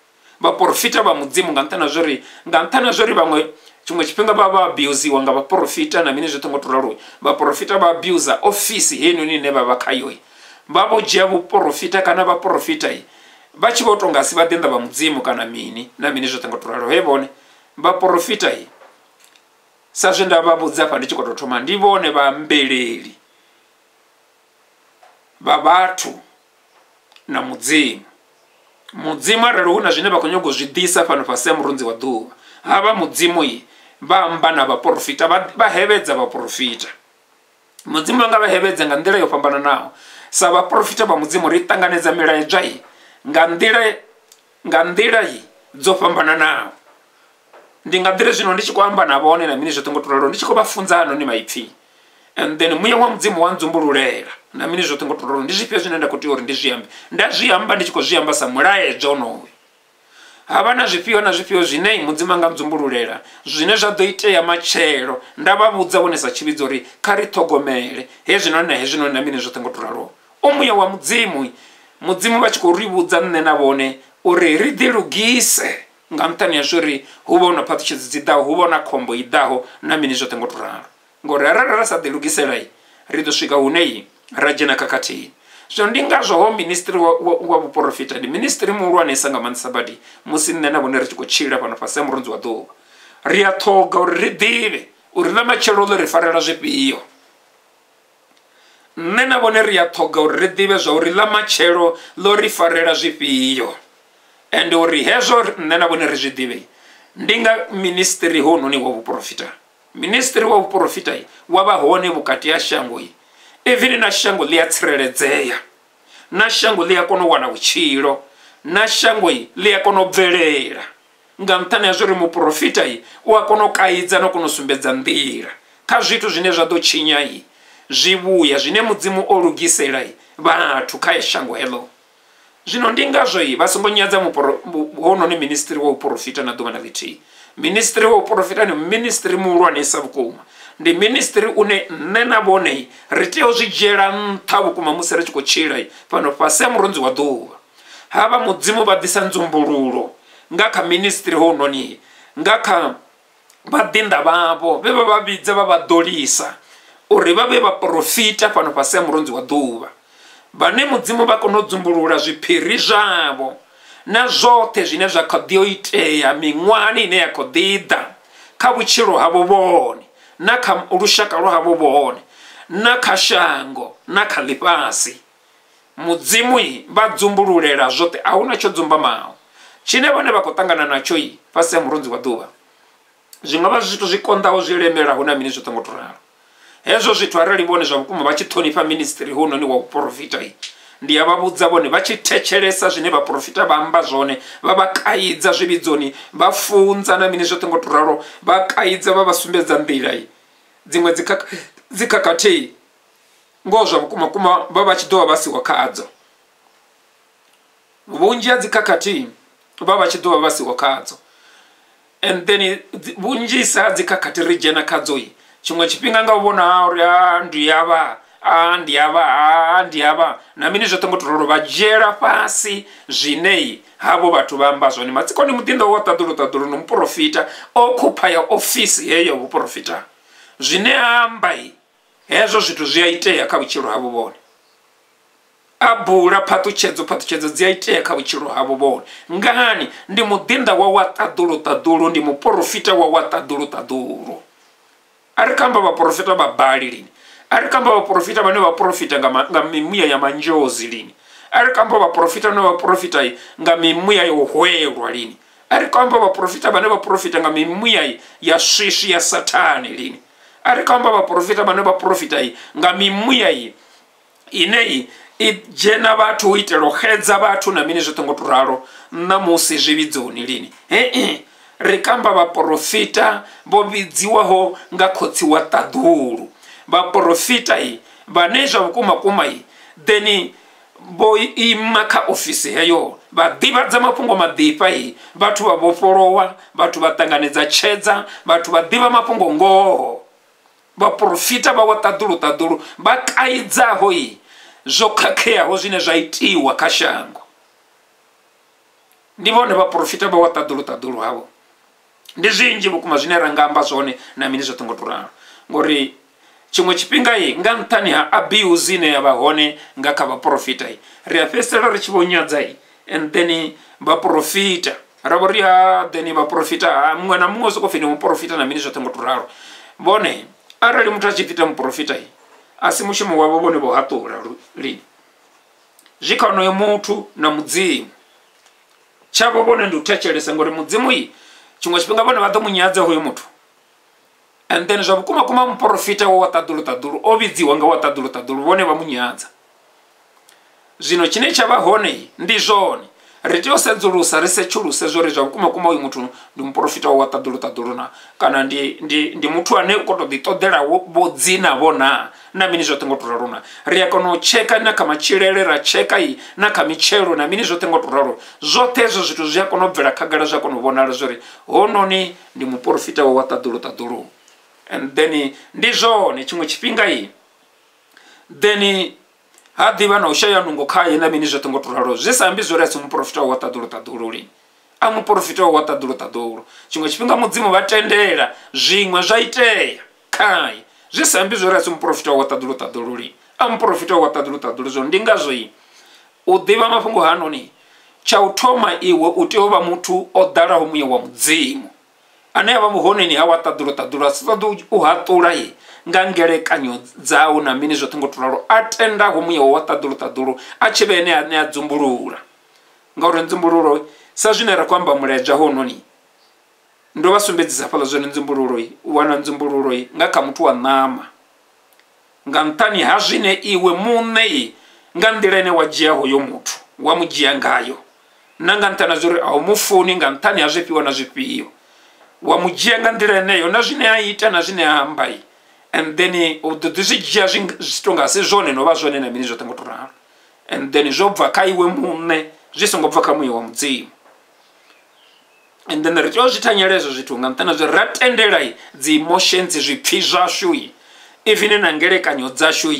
vhaprofita vha mudzimu nga nṱhani zwori nga nṱhani ha zwori vhaṅwe tshiṅwe tshifhinga vha vha abusiwa nga vhaprofita na mini zwoṱhe ngo to ralo vhaprofita vha abusa ofisi heinoni ine vha vha khayo vha vho dzhia vhuprofita kana vhaprofita vha tshi vho tonga si vhaḓinḓa vha mudzimu kana mini na mini zwoṱhe ngo to ralo. He vhone vhaprofita sa zwe nda vha vhudza fha ndi tshi khou tou thoma ndi vhone vhambeleli vha vhathu na mudzimu. Mudzimu arali hu na zwine vha khou nyago u zwi ḓisa fhano fhasi ya murunzi wa ḓuvha havha mudzimu i vha amba na vhaprofita vha vha hevedza vhaprofita mudzimu vha nga vha hevedza nga nḓila yo fhambananaho sa vhaprofita vha mudzimu ri ṱanganedza milaedzwa i nga nḓila nga nḓila i dzo fhambananaho. Ndi nga nḓila zwino ndi tshi khou amba na vhone na mini zwoṱhe ngo to ralo ndi tshi khou vha funza hanoni maipfhi and then muya wa mudzimu wa nzumbululela na mini zwoṱhe ngo to ralo ndi zwifhio zwine nda khou tea uri ndi zwiambe nda zwiamba ndi tshi khou zwiamba sa mulaedza onoyo havha na zwifhio na zwifhio zwine mudzimu anga nzumbululela zwine zwa ḓo itea matshelo. Nda vha vhudza vhone sa tshivhidzo uri kha ri ṱhogomele hezwinoni na hezwinoni na mini zwoṱhe ngo to ralo o muya wa mudzimu mudzimu vha tshi khou ri vhudza nṋe na vhone uri ri ḓilugise nga nṱhani ha zwori hu vha hu na phaṱhutshedzo dzi ḓaho hu vha na khombo i ḓaho na mini zwoṱhe ngo to ralo. Ngori arali ra sa ḓilugisela ri ḓo swika hune i ra dzhena khakhathini. Zwino ndi ngazwo ho ministry wa, wa, wa vhuprofita ndi ministry muhulwanesa nga maanḓesa badi musi nṋe na vhone ri tshi khou tshila fhano fhasi ya murunzi wa ḓuvha. Ri a ṱhoga uri ri ḓivhe uri ḽa matshelo ḽo ri farela zwifhio nṋe na vhone ri a ṱhoga uri ri ḓivhe zwa uri ḽa matshelo ḽo ri farela zwifhio. And uri hezwo nṋe na vhone ri zwi ḓivhe ndi nga ministry hononi wa vhuprofita. Ministry wa vhuprofita wa vha hone vhukati ha shango even na shango ḽi a tsireledzea. Na shango ḽi a kona u wana vhutshilo na shango ḽi a kona u bvelela. Nga nṱhani ha zwori muprofita i u a kona u kaidza na u kona u sumbedza nḓila kha zwithu zwine zwa ḓo tshinya. i zwivhuya zwine mudzimu o lugisela vhathu kha shango heḽo. Zwino ndi ngazwo vha songo nyadza hononi ministry wa uprofita na ḓuvha na ḽithihi. Ministry wa uprofita ni ministry muhulwanesa vhukuma. Ndi ministry une nṋe na vhone ri tea u zwi dzhiela nṱha vhukuma musi ri tshi khou tshila fhano fhasi ya murunzi wa ḓuvha. Havha mudzimu vha ḓisa nzumbululo nga kha ministry hononi nga kha vhaḓinda vhavho vhe vha vha vhidza vha vhaḓolisa uri vha vhe vhaprofita fhano fhasi ya murunzi wa ḓuvha. Vhane mudzimu vha kona u dzumbulula zwiphiri zwavho na zwoṱhe zwine zwa kho ḓi o itea miṅwahani ine ya khou ḓi ḓa kha vhutshilo havho vhone na kha lushaka lwa havho vhone na kha shango na kha ḽifhasi. Mudzimu vha dzumbululela zwoṱhe a hu na tsho dzumbamaho tshine vhone vha khou ṱangana natsho fhasi ya murunzi wa ḓuvha. Zwi nga vha zwithu zwi konḓaho zwi lemelaho na mini zwoṱhe ngo to ralo hezwo zwithu arali vhone zwa vhukuma vha tshi ṱhonifha ministry hononi wa uprofita ndi ya vha vhudza vhone vha tshi thetshelesa zwine vhaprofita vha amba zwone vha vha kaidza zwivhidzoni vha funza na mini zwoṱhe ngo to ralo vha kaidza vha vha sumbedza nḓila i. Dziṅwe dzikhakhathei ngoho zwa vhukuma kuma vha vha tshi ḓo vha vha siwa khadzo. Vhunzhi ha dzikhakhathi vha vha tshi ḓo vha vha siwa khadzo. And then vhunzhisa ha dzikhakhathi ri dzhena khadzo i tshiṅwe tshifhinga nga u vhona uri a ndi yavha a ndi yavha a ndi yavha na mini zwoṱhe ngo torolo vha dzhiela fhasi zwinei havho vhathu vha amba zwone. Matsikoni muḓinda wa ṱaḓulu ṱaḓulu ni muprofita o khupha ya ofisi heyo vhuprofita zwine amba i hezwo zwithu zwi a itea kha vhutshilo havho vhone. A bula phaṱhutshedzo phaṱhutshedzo dzi a itea kha vhutshilo havho vhone. Ngani? Ndi muḓinda wa wa ṱaḓulu ṱaḓulu ndi muprofita wa wa ṱaḓulu ṱaḓulu a ri kamba vhaprofita vha bali lini? A ri kamba vhaprofita vhane vha profita nga mimuya ya manzhozi lini? A ri kamba vhaprofita vhane vha profita nga mimuya ya u hwelwa lini? A ri kamba vhaprofita vhane vha profita nga mimuya ya swiswi ya sathane lini? A ri kamba vhaprofita vhane vha profita nga mimuya ine i dzhena vhathu u itela u xedza vhathu na mini zwoṱhe ngo to ralo ṋamusi zwivhidzoni lini? Ee ri kamba vhaprofita vho vhidziwaho nga khotsi wa ṱaḓulu vhaprofita i vhane zwa vhukuma kuma i then vho ima kha ofisi heyo vha ḓivhadza mafhungo maḓifha i vhathu vha vhofholowa vhathu vha ṱanganedza tshedza vhathu vha ḓivha mafhungo ngoho. Vhaprofita vha wa ṱaḓulu ṱaḓulu vha kaidzaho i zwo khakheaho zwine zwa itiwa kha shango. Ndi vhone vhaprofita vha wa ṱaḓulu ṱaḓulu havho ndi zwinji vhukuma zwine ra nga amba zwone na mini zwoṱhe ngo ngori tshiṅwe tshifhinga i nga nṱhani ha abuse ine ya vha hone nga kha vhaprofita i ri a fhedzisela ri tshi vho nyadza and then vhaprofita ra vho ri a then vhaprofita muṅwe na muṅwe soko pfi ndi na mini zwoṱhe ngo vhone arali muthu a tshi ḓiita muprofita a si mushumo wavho vhone vho haṱula lini. Zwi kha onoyo muthu na mudzimu. Tshavho vhone ndi u thetshelesa ngori mudzimu i tshiṅwe tshifhinga vhone vha ḓo munyadza hoyo muthu. And then zwa vhukuma kuma muprofita wo wa ṱaḓulu ṱaḓulu o vhidziwa nga wa ṱaḓulu ṱaḓulu vhone vha munyadza zwino tshine tsha vha hone ndi zwone. Ri tea u sedzulusa ri setsheluse zwori zwa vhukuma kuma uyu muthu ndi muprofita wa ṱaḓulu ṱaḓulu na kana ndi, ndi, ndi muthu ane u khou tou ḓi ṱoḓela vho dzina vho na na mini zwoṱhe ngo to ralo na. Ri a kona u tsheka na kha matshilele ra tsheka i na kha mitshelo na mini zwoṱhe ngo to ralo. Zwoṱhe hezwo zwittu zwi a kona u bvela khagala zwi a kona u vhonala zwori hononi ndi muprofita wa ṱaḓulu ṱaḓulu and then ndi zwone tshiṅwe tshifhinga i then ha ḓivha na u shaya nungo khaye na mini zwoṱhe ngo to ralo. Zwi sa ambi zwori a si muprofita wa ṱaḓulu ṱaḓulu lini a muprofita wa ṱaḓulu ṱaḓulu tshiṅwe tshifhinga mudzimu vha tendela zwiṅwe zwa itea khaye zwi sa ambi zwori a si muprofita wa ṱaḓulu ṱaḓulu lini a muprofita wa ṱaḓulu ṱaḓulu zwone ndi ngazwo i u ḓivha mafhungo hanoni tsha u thoma iwe u tea u vha muthu o ḓalaho muya wa mudzimu ane avha muhoneni ha wa ṱaḓulo ṱaḓulo a si ṱoḓe u haṱula ye nga ngelekanyo dzawu na mini zwoṱhe ngo to ralo. A tendaho muya wa ṱaḓulo ṱaḓulo a tshi vhe ene ane a dzumbulula. Ngauri dzumbululo sa zwine ra khou amba muledzwa hononi ndo vha sumbedzisa fhaḽa zwone dzumbululo i u wana dzumbululo i nga kha muthu wa ṋama. Nga nṱhani ha zwine iwe muṋe i nga nḓila ine wa dzhia hoyo muthu wa mu dzhia ngayo. Na nga nṱhani ha zwa uri a u mu funi nga nṱhani ha zwifhio na zwifhio. Wa mu dzhia nga nḓila eneyo na zwine a ita na zwine a amba. I and then u ḓo ḓi zwi dzhia zwi to nga si zwone no vha zwone na mini zwoṱhe ngo to ralo. And then zwo bva kha iwe muṋe zwi songo bva kha muya wa mudzimu and then ri tea u zwi thanyela hezwo zwithu nga nṱhani ha zwo ra tendela dzi emotions zwipfi zwashu even na ngelekanyo dzashu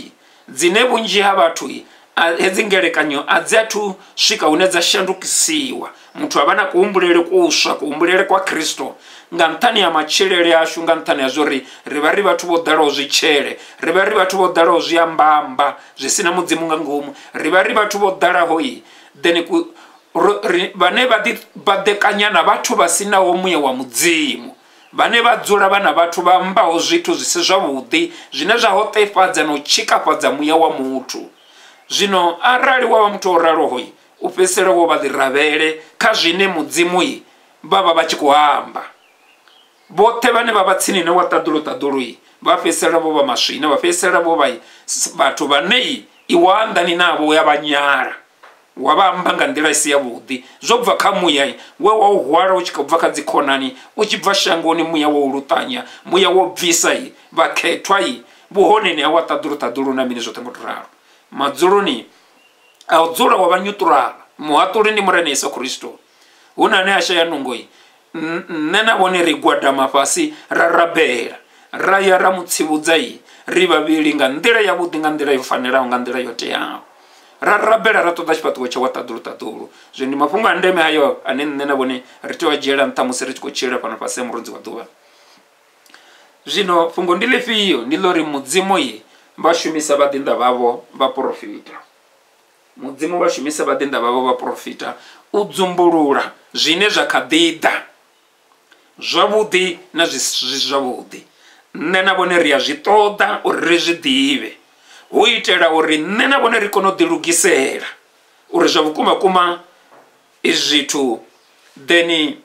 dzine vhunzhi ha vhathu a- hedzi ngelekanyo a dzi athu swika hune dza shandukisiwa. Muthu avha na kuhumbulele kuswa kuhumbulele kwa kristo nga nṱhani ha matshilele ashu nga nṱhani ha zwori ri vha ri vhathu vho ḓalaho zwitshele ri vha ri vhathu vho ḓalaho zwiambamba zwi sina mudzimu nga ngomu ri vha ri vhathu vho ḓalaho then ku- vhane vha ḓi baḓekanya na vhathu vha sinaho muya wa mudzimu. Vhane vha dzula vha na vhathu vha ambaho zwithu zwi si zwavhuḓi zwine zwa hoṱefhadza na u tshikafhadza muya wa muthu. Zwino arali wa vha muthu o raloho i u fhedzisela wo vha ḽiravhele kha zwine mudzimu i vha vha vha tshi khou amba. Vhoṱhe vhane vha vha tsini na wa ṱaḓulo ṱaḓulo i vha fhedzisela vho vha maswina vha fhedzisela vho vha vhathu vhane i iwe anḓani navho ya vha nyala wa vha amba nga nḓila i si yavhuḓi zwo bva kha muya we wa u hwala u tshi khou bva kha dzikhonani u tshi bva shangoni muya wo u luṱanya muya wo bvisa i vhakhethwa i. Vhuhoneni ha wa ṱaḓulo ṱaḓulo na mini zwoṱhe ngo to ralo. Madzuloni a u dzula wa vha nyuturala muhaṱuli ndi murene yesu kristo hu na ane a shaya nungo i nṋe na vhone ri gwadama fhasi ra rabela ra ya ra mutsivhudza i ri vhavhili nga nḓila yavhuḓi nga nḓila yo fanelaho nga nḓila yo teaho ra rabela ra ṱoḓa tshifhaṱuwo tsha wa ṱaḓulu ṱaḓulu zwino ndi mafhungo a ndeme hayo ane nṋe na vhone ri tea u a dzhiela nṱha musi ri tshi khou tshila fhano fhasi ya murunzi wa ḓuvha. Zwino fhungo ndi ḽifhio? Ndi ḽo ri mudzimu i vha shumisa vhaḓinḓa vhavho vha profita mudzimu vha shumisa vhaḓinḓa vhavho vha profita u dzumbulula zwine zwa kha ḓi ḓa zwavhuḓi na zwi si zwavhuḓi. Nṋe na vhone ri a zwi ṱoḓa uri ri zwi ḓivhe hu itela uri nṋe na vhone ri kone u ḓilugisela uri zwa vhukuma kuma izwi zwithu then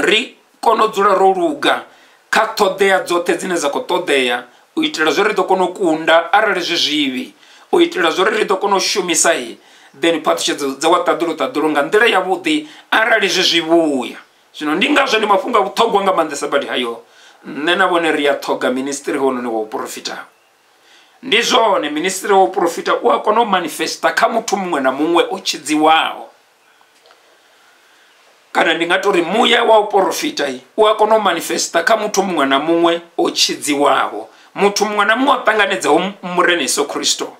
ri kone u dzula ro luga kha ṱhoḓea dzoṱhe dzine dza khou ṱoḓea u itela zwo ri ḓo kona u kunda arali zwi zwivhi u itela zwo ri ri ḓo kona u shumisa i then phaṱhutshedzo dza wa ṱaḓulo ṱaḓulo nga nḓila yavhuḓi arali zwi zwivhuya zwino ndi ngazwo ndi mafhungo a vhuṱhogwa nga maanḓesa badi hayo nṋe na vhone ri a ṱhoga ministry hononi wa u profita ndi zwone ministry wa u profita u a kona u manifesta kha muthu muṅwe na muṅwe o tshidziwaho. Kana ndi nga tori muya wa u porofita u a kona u manifesta kha muthu muṅwe na muṅwe o tshidziwaho. Muthu muṅwe na muṅwe o ṱanganedzaho murene yesu kristo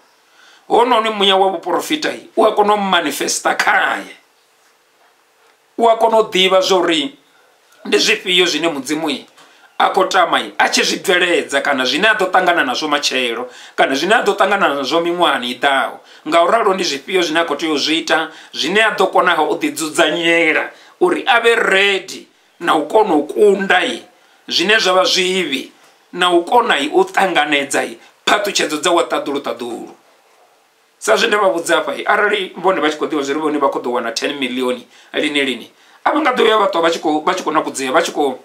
hononi muya wa vhuporofita u a kona u manifesta khaye. U a kona u ḓivha zwauri ndi zwifhio zwine mudzimu a khou tama i a tshi zwi bveledza kana zwine a ḓo ṱangana nazwo matshelo kana zwine a ḓo ṱangana nazwo miṅwahani i ḓaho nga u ralo ndi zwifhio zwine a khou tea u zwi ita zwine a ḓo konaho u ḓidzudzanyela uri a vhe ready na u kona u kunda zwine zwa vha zwivhi na u kona u ṱanganedza phaṱhutshedzo dza wa ṱaḓulu ṱaḓulu sa zwine vha vhudza afha arali vhone vha tshi khou ḓivha zwi ri vhone vha khou ḓo wana 10 millioni lini lini a vha nga ḓo ya vha ṱwa vha tshi khou- khou nakudzea vha tshi khou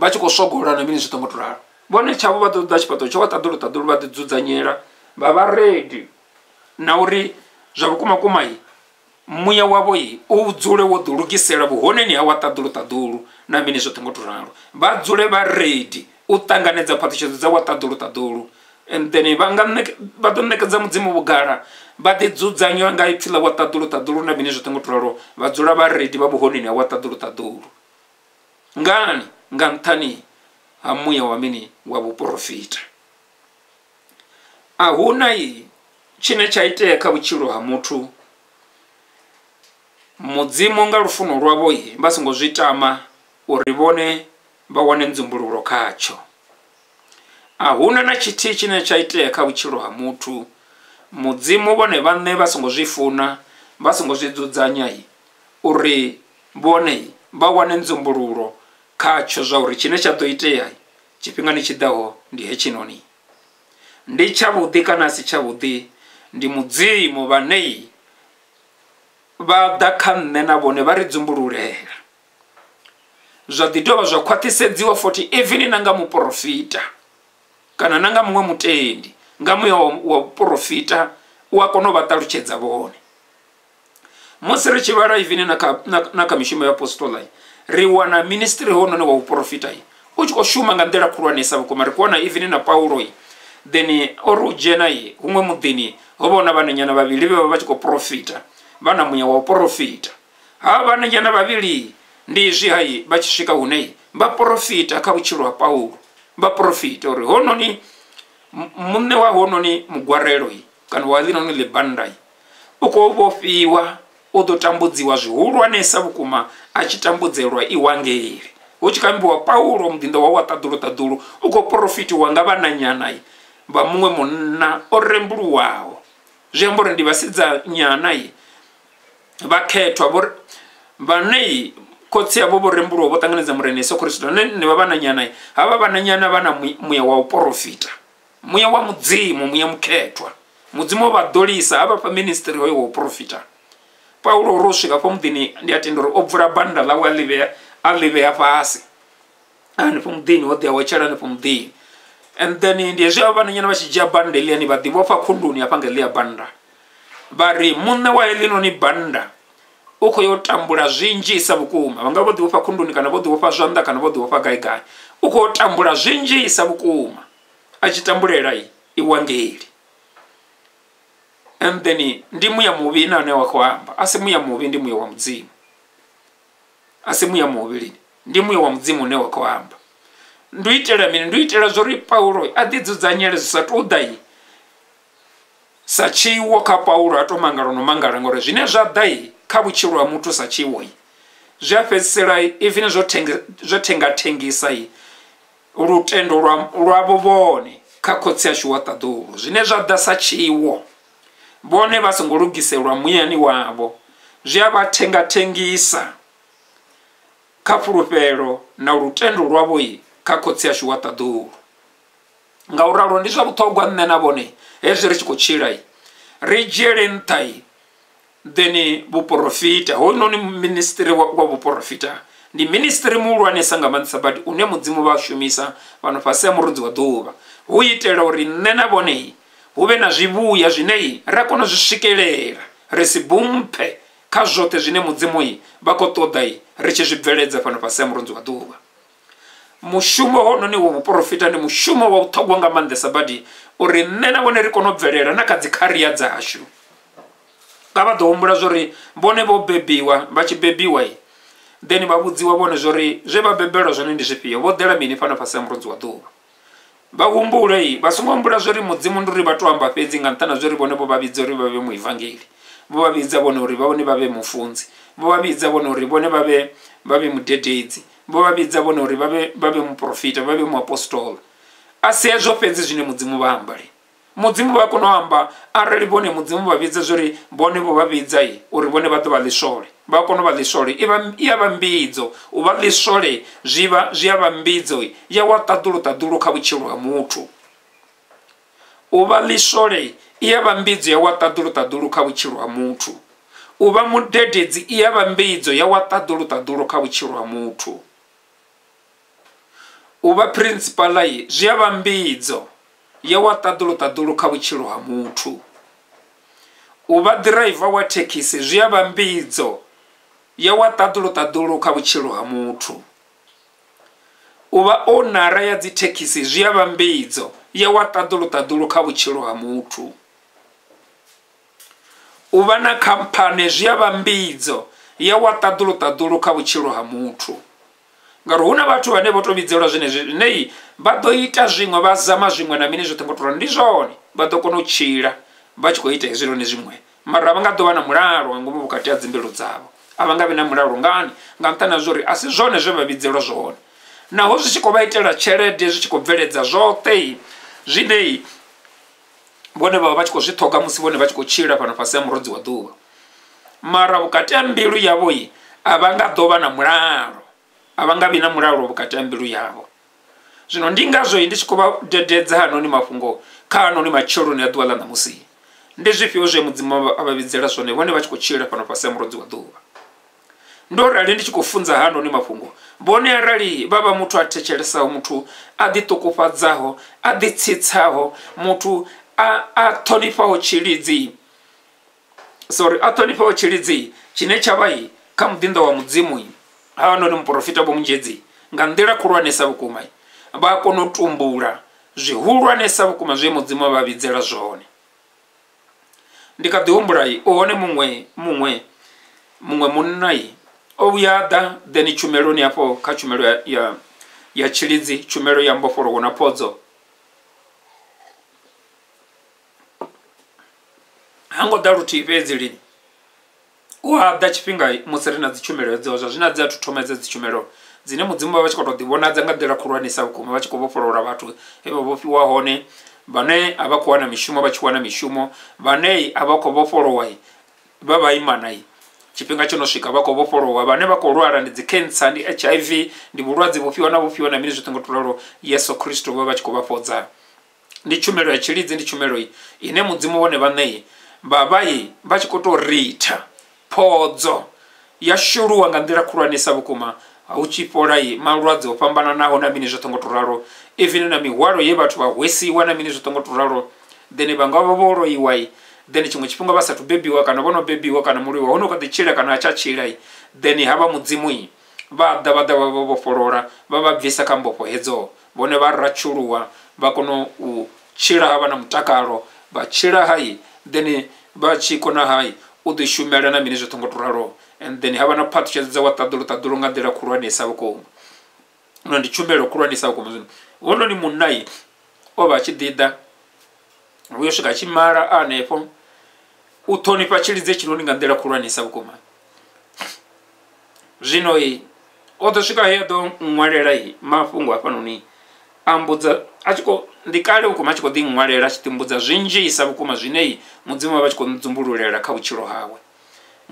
vha tshi khou sogola na mini zwi tongo to ralo. Vhone tshavho vha ḓo ḓa tshifhaṱo tsho wa ṱaḓulu ṱaḓulu vha ḓi dzudzanyela vha vha ready na uri zwa vhukumakuma muya wavho u dzule wo ḓi lugisela vhuhoneni ha wa ṱaḓulu ṱaḓulu na mini zwoṱhe ngo to ralo. Vha dzule vha ready u ṱanganedza phaṱhutshedzo dza wa ṱaḓulu ṱaḓulu and then vha nga vha ḓo ṋekedza mudzimu vhugala vha ḓi dzudzanya nga ipfhi ḽa wa ṱaḓulu ṱaḓulu na mini zwoṱhe ngo to ralo vha dzula vha ready vha vhuhoneni ha wa ṱaḓulu ṱaḓulu ngani nga nṱhani ha muya wa mini wa vhuprofita. A huna i tshine tsha itea kha vhutshilo ha muthu. Mudzimu nga lufuno lwavho i vha songo zwi tama uri vhone vha wane nzumbululo khatsho. A huna na tshithihi tshine tsha itea kha vhutshilo ha muthu. Mudzimu vhone vhaṋe vha songo zwi funa vha songo zwi dzudzanya i uri vhone vha wane nzumbululo khatsho zwa uri tshine tsha ḓo itea tshifhingani tshiḓaho ndi hetshinoni ndi tshavhuḓi kana a si tshavhuḓi ndi mudzimu vhanei vha ḓa kha nṋe na vhone vha ri dzumbululela zwa ḓi dovha zwa khwaṱhisedziwa futhi even na nga muprofita kana na nga muṅwe mutendi nga muya wa, profita u a kona u vha ṱalutshedza vhone. Musi ri tshi vhala even na kha, na, na kha mishumo ya apostola ri wana ministry honone wa uprofita i u tshi khou shuma nga nḓila khulwanesa vhukuma. Ri kuwana even na paulo i then ori u dzhena i huṅwe muḓini ho vha na vhananyana vhavhili vhe vha vha tshi khou profita. Vha na muya wa u profita. Havha vhananyana vhavhili ndi izwi hai vha tshi swika hune vha profita kha vhutshilo ha paulo. Vha profita uri hononi m- muṋe wa hononi mugwarelo i kana wa ḽinoni ḽibanda i u khou vhofhiwa u ḓo tambudziwa zwihulwanesa vhukuma a tshi tambudzelwa iwangeli hu tshi kambiwa paulo muḓinḓa wa wa ṱaḓulu ṱaḓulu u khou profitiwa nga vhananyana vha muṅwe munna o rembuluwaho. Zwi amba uri ndi vhasidzanyana vhakhethwa vhane khotsi yavho vho rembuluwa vho ṱanganedza murena yesu kristo ane ni vha vhananyana havha vhananyana vha na mu- muya wa u porofita muya wa mudzimu muya mukhethwa mudzimu o vha ḓolisa ha vhafha ministry hoyo wa u profita paulo uri u swika fho muḓini ndi a tenda uri o bvula banda ḽawe a ḽi vhea a ḽi vhea fhasi hanefho muḓini wo ḓi awetshela hanefho muḓini and then ndi hezwi avha vhananyana vha tshi dzhia banda heḽiani vha ḓi vhofha khunduni hafha nga heḽiya banda vha ri muṋe wa heḽinoni banda u khou yo tambula zwinzhisa vhukuma. Vha nga vho ḓi vhofha khunduni kana vho ḓi vhofha zwanḓa kana vho ḓi vhofha gai gai u khou tambula zwinzhisa vhukuma. A tshi tambulela i iwangeli and then ndi muya muvhi na ane wa khou amba. A si muya muvhi ndi muya wa mudzimu. A si muya muvhi ndi muya wa mudzimu une wa khou amba. Ndi u itela mini? Ndi u itela zwo ri paulo a ḓi dzudzanyele zwi sa tou ḓa i sa tshiwo kha paulo a to mangala no mangala ngori zwine zwa ḓa i kha vhutshilo ha muthu sa tshiwo zwi a fhedzisela even zwo i. Lutendo lwa- lwavho vhone kha khotsi ashu wa ṱaḓulu zwine zwa ḓa sa tshiwo vhone vha songo lugiselwa muyani wavho zwi a vha thengathengisa kha fulufhelo na lutendo lwavho kha khotsi ashu wa ṱaḓulu nga u ralo ndi zwa vhuṱhogwa nṋe na vhone hezwi ri tshi khou tshila ri dzhiele nṱha then vhuprofita hoyunoni ministry wa, wa vhuprofita ndi ministry muhulwanesa nga maanḓesa but une mudzimu vha shumisa fhano fhasi ya murunzi wa ḓuvha. Hu itela uri nṋe na vhone i hu vhe na zwivhuya zwine i ra kona u zwi swikelela. Ri si bumphe kha zwoṱhe zwine mudzimu i vha khou ṱoḓa i ri tshi zwi bveledza fhano fhasi ya murunzi wa ḓuvha. Mushumo hononi wa vhuprofita ndi mushumo wa vhuṱhogwa nga maanḓesa badi uri nṋe na vhone ri kone u bvelela na kha dzi kharia dzashu. Nga vha ḓo humbula zwori vhone vho bebiwa vha tshi bebiwa then vha vhudziwa vhone zwori zwe vha bebelwa zwone ndi zwifhio vho ḓela mini fhano fhasi ya murunzi wa ḓuvha vha humbule vha songo humbula zwori mudzimu ndi uri vha to amba fhedzi nga nṱha na zwori vhone vho vha vhidza uri vha vhe muivangeli vho vha vhidza vhone uri vhone vha vhe mufunzi. Vho vha vhidza vhone uri vhone vha vhe vha vhe mudededzi. Vho vha vhidza vhone uri vha vhe vha vhe muprofita vha vhe muapostola a si hezwo fhedzi zwine mudzimu vha ambali. Mudzimu vha kona u amba arali vhone mudzimu vha vhidza zwori vhone vho vha vhidza uri vhone vha ḓo vha ḽiswole vha kona u vha ḽiswole i ya vha mbidzo. U vha ḽiswole zwi ya vha mbidzo. Ya wa ṱaḓulo ṱaḓulo kha vhutshilo ha muthu. U vha ḽiswole i ya vha mbidzo ya wa ṱaḓulo ṱaḓulo kha vhutshilo ha muthu. U vha mudededzi i ya vha mbidzo ya wa ṱaḓulo ṱaḓulo kha vhutshilo ha muthu. U vha principala zwi ya vha mbidzo ya wa ṱaḓulo ṱaḓulo kha vhutshilo ha muthu. U vha ḓiraiva wa thekhisi zwi ya vha mbidzo ya wa ṱaḓulo ṱaḓulo kha vhutshilo ha muthu. U vha onara ya dzi thekhisi zwi ya vha mbidzo ya wa ṱaḓulo ṱaḓulo kha vhutshilo ha muthu. U vha na khamphani zwi ya vha mbidzo ya wa ṱaḓulo ṱaḓulo kha vhutshilo ha muthu. Ngauri hu na vhathu vhane vho to vhidzelwa zwenezwi zwine vha ḓo ita zwiṅwe vha zama zwiṅwe na mini zwoṱhe ngo tou ndi zwone. Vha ḓo kona u tshila vha tshi khou ita hezwinoni zwiṅwe mara vha nga ḓo vha na mulalo nga ngomu vhukati ha dzimbilu dzavho a vha nga vhi na mulalo ngani nga nṱhani ha zwa a si zwone zwe vha vhidzelwa zwone. Naho zwi tshi khou vha itela tshelede zwi tshi khou bveledza zwoṱhe zwine vhone vha vha vha tshi khou zwi ṱhoga musi vhone vha tshi khou tshila fhano fhasi ha murodzi wa ḓuvha. Mara vhukati ha mbilu yavho a vha nga ḓo vha na mulalo a vha nga vhi na mulalo vhukati ha mbilu yavho. Zwino ndi ngazwo ndi tshi khou vha dededza hanoni mafhungo kha hanoni matsheloni a ḓuvha ḽa ṋamusi. Ndi zwifhio zwe mudzimu a vha vhidzela zwone vhone vha tshi khou tshila fhano fhasi ha murodzi wa ḓuvha ndo rali ndi tshi khou funza hanoni mafhungo vhone arali vha vha muthu a thetshelessaho muthu a ḓiṱukufhadzaho a ḓitsitsaho muthu a, a ṱhonifhaho tshilidzi. Sorry a ṱhonifhaho tshilidzi tshine tsha vha kha muḓinḓo wa mudzimu hanoni muprofita vho munzhedzi nga nḓila khulwanesa vhukuma vha a kona u tumbula zwihulwanesa vhukuma zwe mudzimu vha vhidzela zwone. Ndi kha ḓi humbula u hone muṅwe muṅwe muṅwe munna o vhuya ḓa then tshumeloni hafho kha tshumelo ya, ya, ya tshilidzi tshumelo ya mbofholowo na phodzo ha ngo ḓa luthihi fhedzi lini u a ḓa tshifhinga musi ri na dzi tshumelo hedzo zwa zwina dzi a thu thoma dze dzi tshumelo dzine mudzimu vha vha tshi khou tou ḓivhonadza nga nḓila khulwanesa vhukuma vha tshi khou vhofholola vhathu he vha vhofhiwa hone vhane a vha khou wana mishumo vha tshi wana mishumo vhane a vha khou vhofholowa vha vhaimana tshifhinga tsho no swika vha khou vhofholowa. Vhane vha khou lwala ndi dzi cancer ndi h i v ndi vhulwadze vhufhiwa na vhufhiwa na mini zwoṱhe ngo tulalo yesu kristo vha vha tshi khou vha fhodza ndi tshumelo ya tshilidzi ndi tshumelo ine mudzimu vhone vhaṋe vha vhai vha tshi khou tou ritha. Phodzo ya shuluwa nga nḓila khulwanesa vhukuma hu tshi fholai malwadze o fhambananaho na mini zwoṱhe ngo to ralo. Even na mihwalo ye vhathu vha hwesiwa na mini zwoṱhe ngo to ralo. Then vha nga vha vho loiwa then tshiṅwe tshifhinga vha sathu bebiwa kana vho no bebiwa kana ḓi tshila kana a tshila then havha mudzimu vha ḓa vha ḓa vha vha vhofholola vha vha bvisa kha mbofho hedzo vhone vha ratshuluwa vha kona u tshila havha na mutakalo vha tshila hai then vha tshi kona hai u ḓi shumela na mini zwoṱhe ngo to ralo. And then havha na phaṱhutshedzo wa ṱaḓulo ṱaḓulo nga nḓila khulwanesa vhukuma. No ndi tshumelo khulwanesa vhukuma. Zwino hononi munnai o vha a tshi ḓiḓa vhuyo swika tshi mala hanefho u ṱhonifha tshilidze tshinoni nga nḓila khulwanesa vhukuma. Zwino i o ḓo swika he a ḓo ṅwalela i mafhungo hafhanoni a mbudza a tshi khou ndi kale vhukuma a tshi khou ḓi ṅwalela a tshi ḓi mbudza zwinzhisa vhukuma zwine i mudzimu vha tshi khou dzumbululela kha vhutshilo hawe.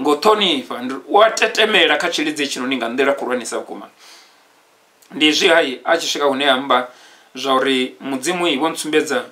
Ngo ṱhonifha u a tetemela kha tshilidzi tshinoni nga nḓila khulwanesa vhukuma. Ndi zwi hai a tshi swika hune amba zwa uri mudzimu i vho ntsumbedza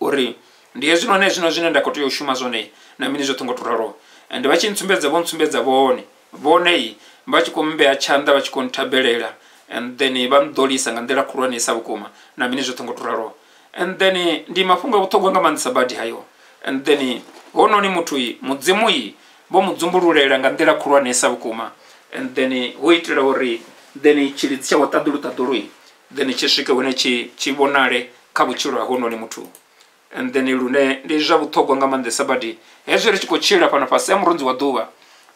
uri ndi hezwi none zwino zwine nda khou tea u shuma zwone na mini zwoṱhe ngo to ralo. And vha tshi ntsumbedza vho ntsumbedza vhone vhone i vha tshi khou mbea tshanḓa vha tshi khou nthabelela and then vha nḓolisa nga nḓila khulwanesa vhukuma na mini zwoṱhe ngo to ralo. And then ndi mafhungo a vhuṱhogwa nga maanḓesa badi hayo. And then hononi muthu i mudzimu i vho mudzumbululela nga nḓila khulwanesa vhukuma. And then hu itela uri then tshilidzi tsha ṱaḓulu ṱaḓulu then tshi swike hune tshi tshi vhonale kha vhutshilo ha hononi muthu and then lune ndi zwa vhuṱhogwa nga maanḓesa badi. Hezwi ri tshi khou tshila fhano fhasi ya murunzi wa ḓuvha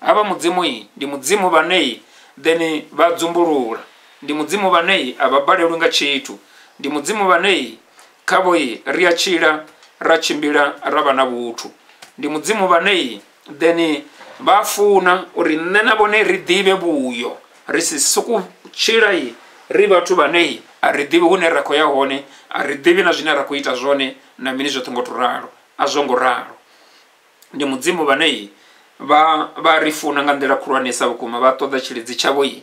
havha mudzimu i ndi mudzimu vhanei then vha dzumbulula. Ndi mudzimu vhanei a vha balelwi nga tshithu. Ndi mudzimu vhanei khavho i ri a tshila ra tshimbila ra vha na vhuthu. Ndi mudzimu vhanei then vha funa uri nṋe na vhone ri ḓivhe vhuyo. Ri si sokou tshila i ri vhathu vhanei a ri ḓivhi hune ra khou ya hone a ri ḓivhi na zwine ra khou ita zwone na mini zwoṱhe ngo to ralo a zwo ngo ralo. Ndi mudzimu vhanei vha vha ri funa nga nḓila khulwanesa vhukuma vha ṱoḓa tshilidzi tshavho i.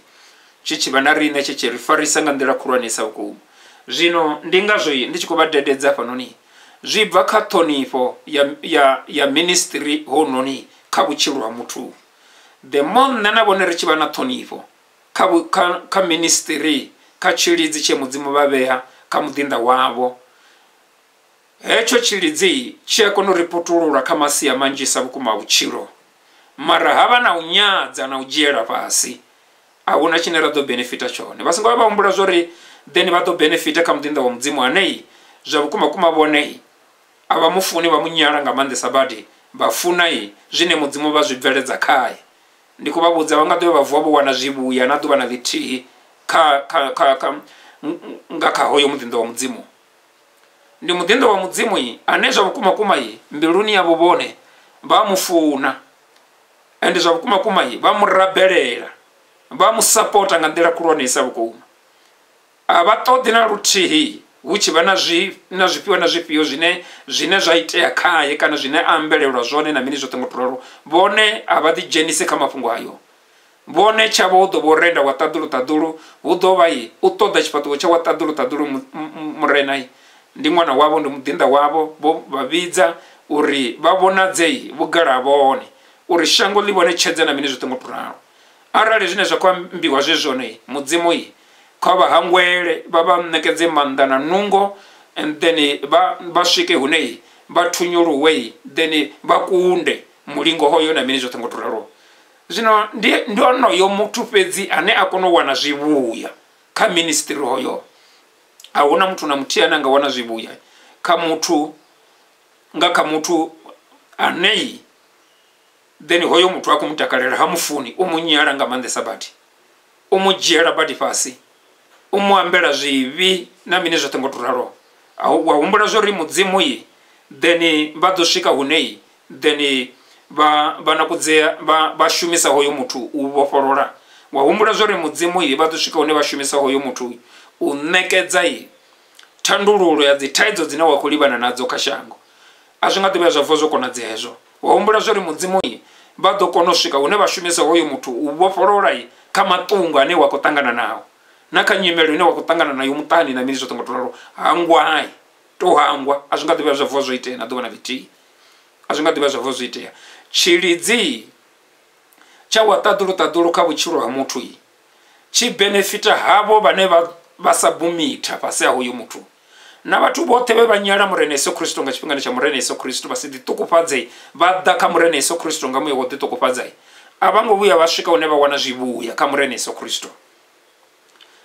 Tshi tshi vha na riṋe tshi tshi ri farisa nga nḓila khulwanesa vhukuma. Zwino ndi ngazwo ndi tshi khou vha dededza hafhanoni zwi bva kha ṱhonifho ya, ya, ya ministry hononi kha vhutshilo ha muthu. The more nṋe na vhone ri tshi vha na ṱhonifho kha, kha, kha ministry kha tshilidzi tshe mudzimu vha vhea kha muḓinḓa wavho. Hetsho tshilidzi tshi a kona u ri putulula kha masia manzhisa vhukuma a vhutshilo. Mara havha na u nyadza na u dzhiela fhasi. Ahuna tshine ra ḓo benefita tshone. Vha songo vha vha humbula zwori then vha ḓo benefita kha muḓinḓa wa mudzimu anei zwa vhukuma kuma vhonei a vha mufuni vha munyala nga maanḓesa badi vha funa zwine mudzimu vha zwi bveledza khaye ndi khou vha vhudza vha nga ḓo vha vuwa vho wana zwivhuya na ḓuvha na ḽithihi kha, kha, kha, kha, nga kha hoyo muḓinḓa wa mudzimu. Ndi muḓinḓa wa mudzimu i ane zwa vhukuma kuma i mbiluni yavho vhone vha mufuna ende zwa vhukuma kuma i vha murabelela vha musapota nga nḓila khulwanesa vhukuma. A vha ṱoḓi na luthihi hu tshi vha na zwi na zwifhio na zwifhio zwine zwine zwa itea khaye kana zwine a ambelelwa zwone na mini zwoṱhe ngo to ralo vhone a vha ḓidzhenisi kha mafhungo ayo vhone tshavho hu ḓo vha u renda wa ṱaḓulu ṱaḓulu hu ḓo vha i u ṱoḓa tshifhaṱuwo tsha wa ṱaḓulu ṱaḓulu mu- mu- murena i. Ndi ṅwana wavho ndi muḓinḓa wavho vho vha vhidza uri vha vhonadzei vhugala vhone uri shango ḽi vhone tshedze na mini zwoṱhe ngo to ralo arali zwine zwa khou ambiwa zwe zwone mudzimu i kha vha hangwele vha vha ṋekedze maanḓa na nungo and then vha vha swike hune vha thunyuluwe then vha kunde mulingo hoyo na mini zwoṱhe ngo to ralo zwino ndi onoyo muthu fhedzi ane a kona u wana zwivhuya kha ministry hoyo. A huna muthu na muthihi ane a nga wana zwivhuya. Kha muthu nga kha muthu anei then hoyo muthu a khou mutakalela ha mufuni u munyala nga maanḓesa badi u mu dzhiela badi fhasi. U mu ambela zwivhi na mini zwoṱhe ngo turalo wa humbula zwori mudzimu yi then vha ḓo swika hune then vha vha nakudzea vha vha shumisa hoyo muthu u vhofholola. Wa humbula zwori mudzimu i vha ḓo swika hune vha shumisa hoyo muthu u ṋekedza i thandululo ya dzi thaidzo dzine wa khou livhana nadzo kha shango. A zwi nga ḓivha zwa vuwa zwo konadzea hezwo. Wa humbula zwori mudzimu i vha ḓo kona u swika hune vha shumisa hoyo muthu u vhofholola i kha maṱungu ane wa khou ṱangana nao. Na kha nyimelo ine wa khou ṱangana nayo muṱani na mini zwoṱhe ngo to ralo hangwai to hangwa. A zwi nga ḓivha zwa vuwa zwo itea na ḓuvha na ḽithihi a zwi nga ḓivha zwa vuwa zwo itea tshilidzi tsha wa ṱaḓulu ṱaḓulu kha vhutshilo ha muthu tshi benefita havho vhane vha vha sabumitha fhasi ha hoyo muthu. Na vhathu vhoṱhe vhe vha nyala murena yesu kristo nga tshifhingani tsha murena yesu kristo vha si ḓiṱukufhadze vha ḓa kha murena yesu kristo nga muya wo ḓiṱukufhadza a vha ngo vhuya vha swika hune vha wana zwivhuya kha murena yesu kristo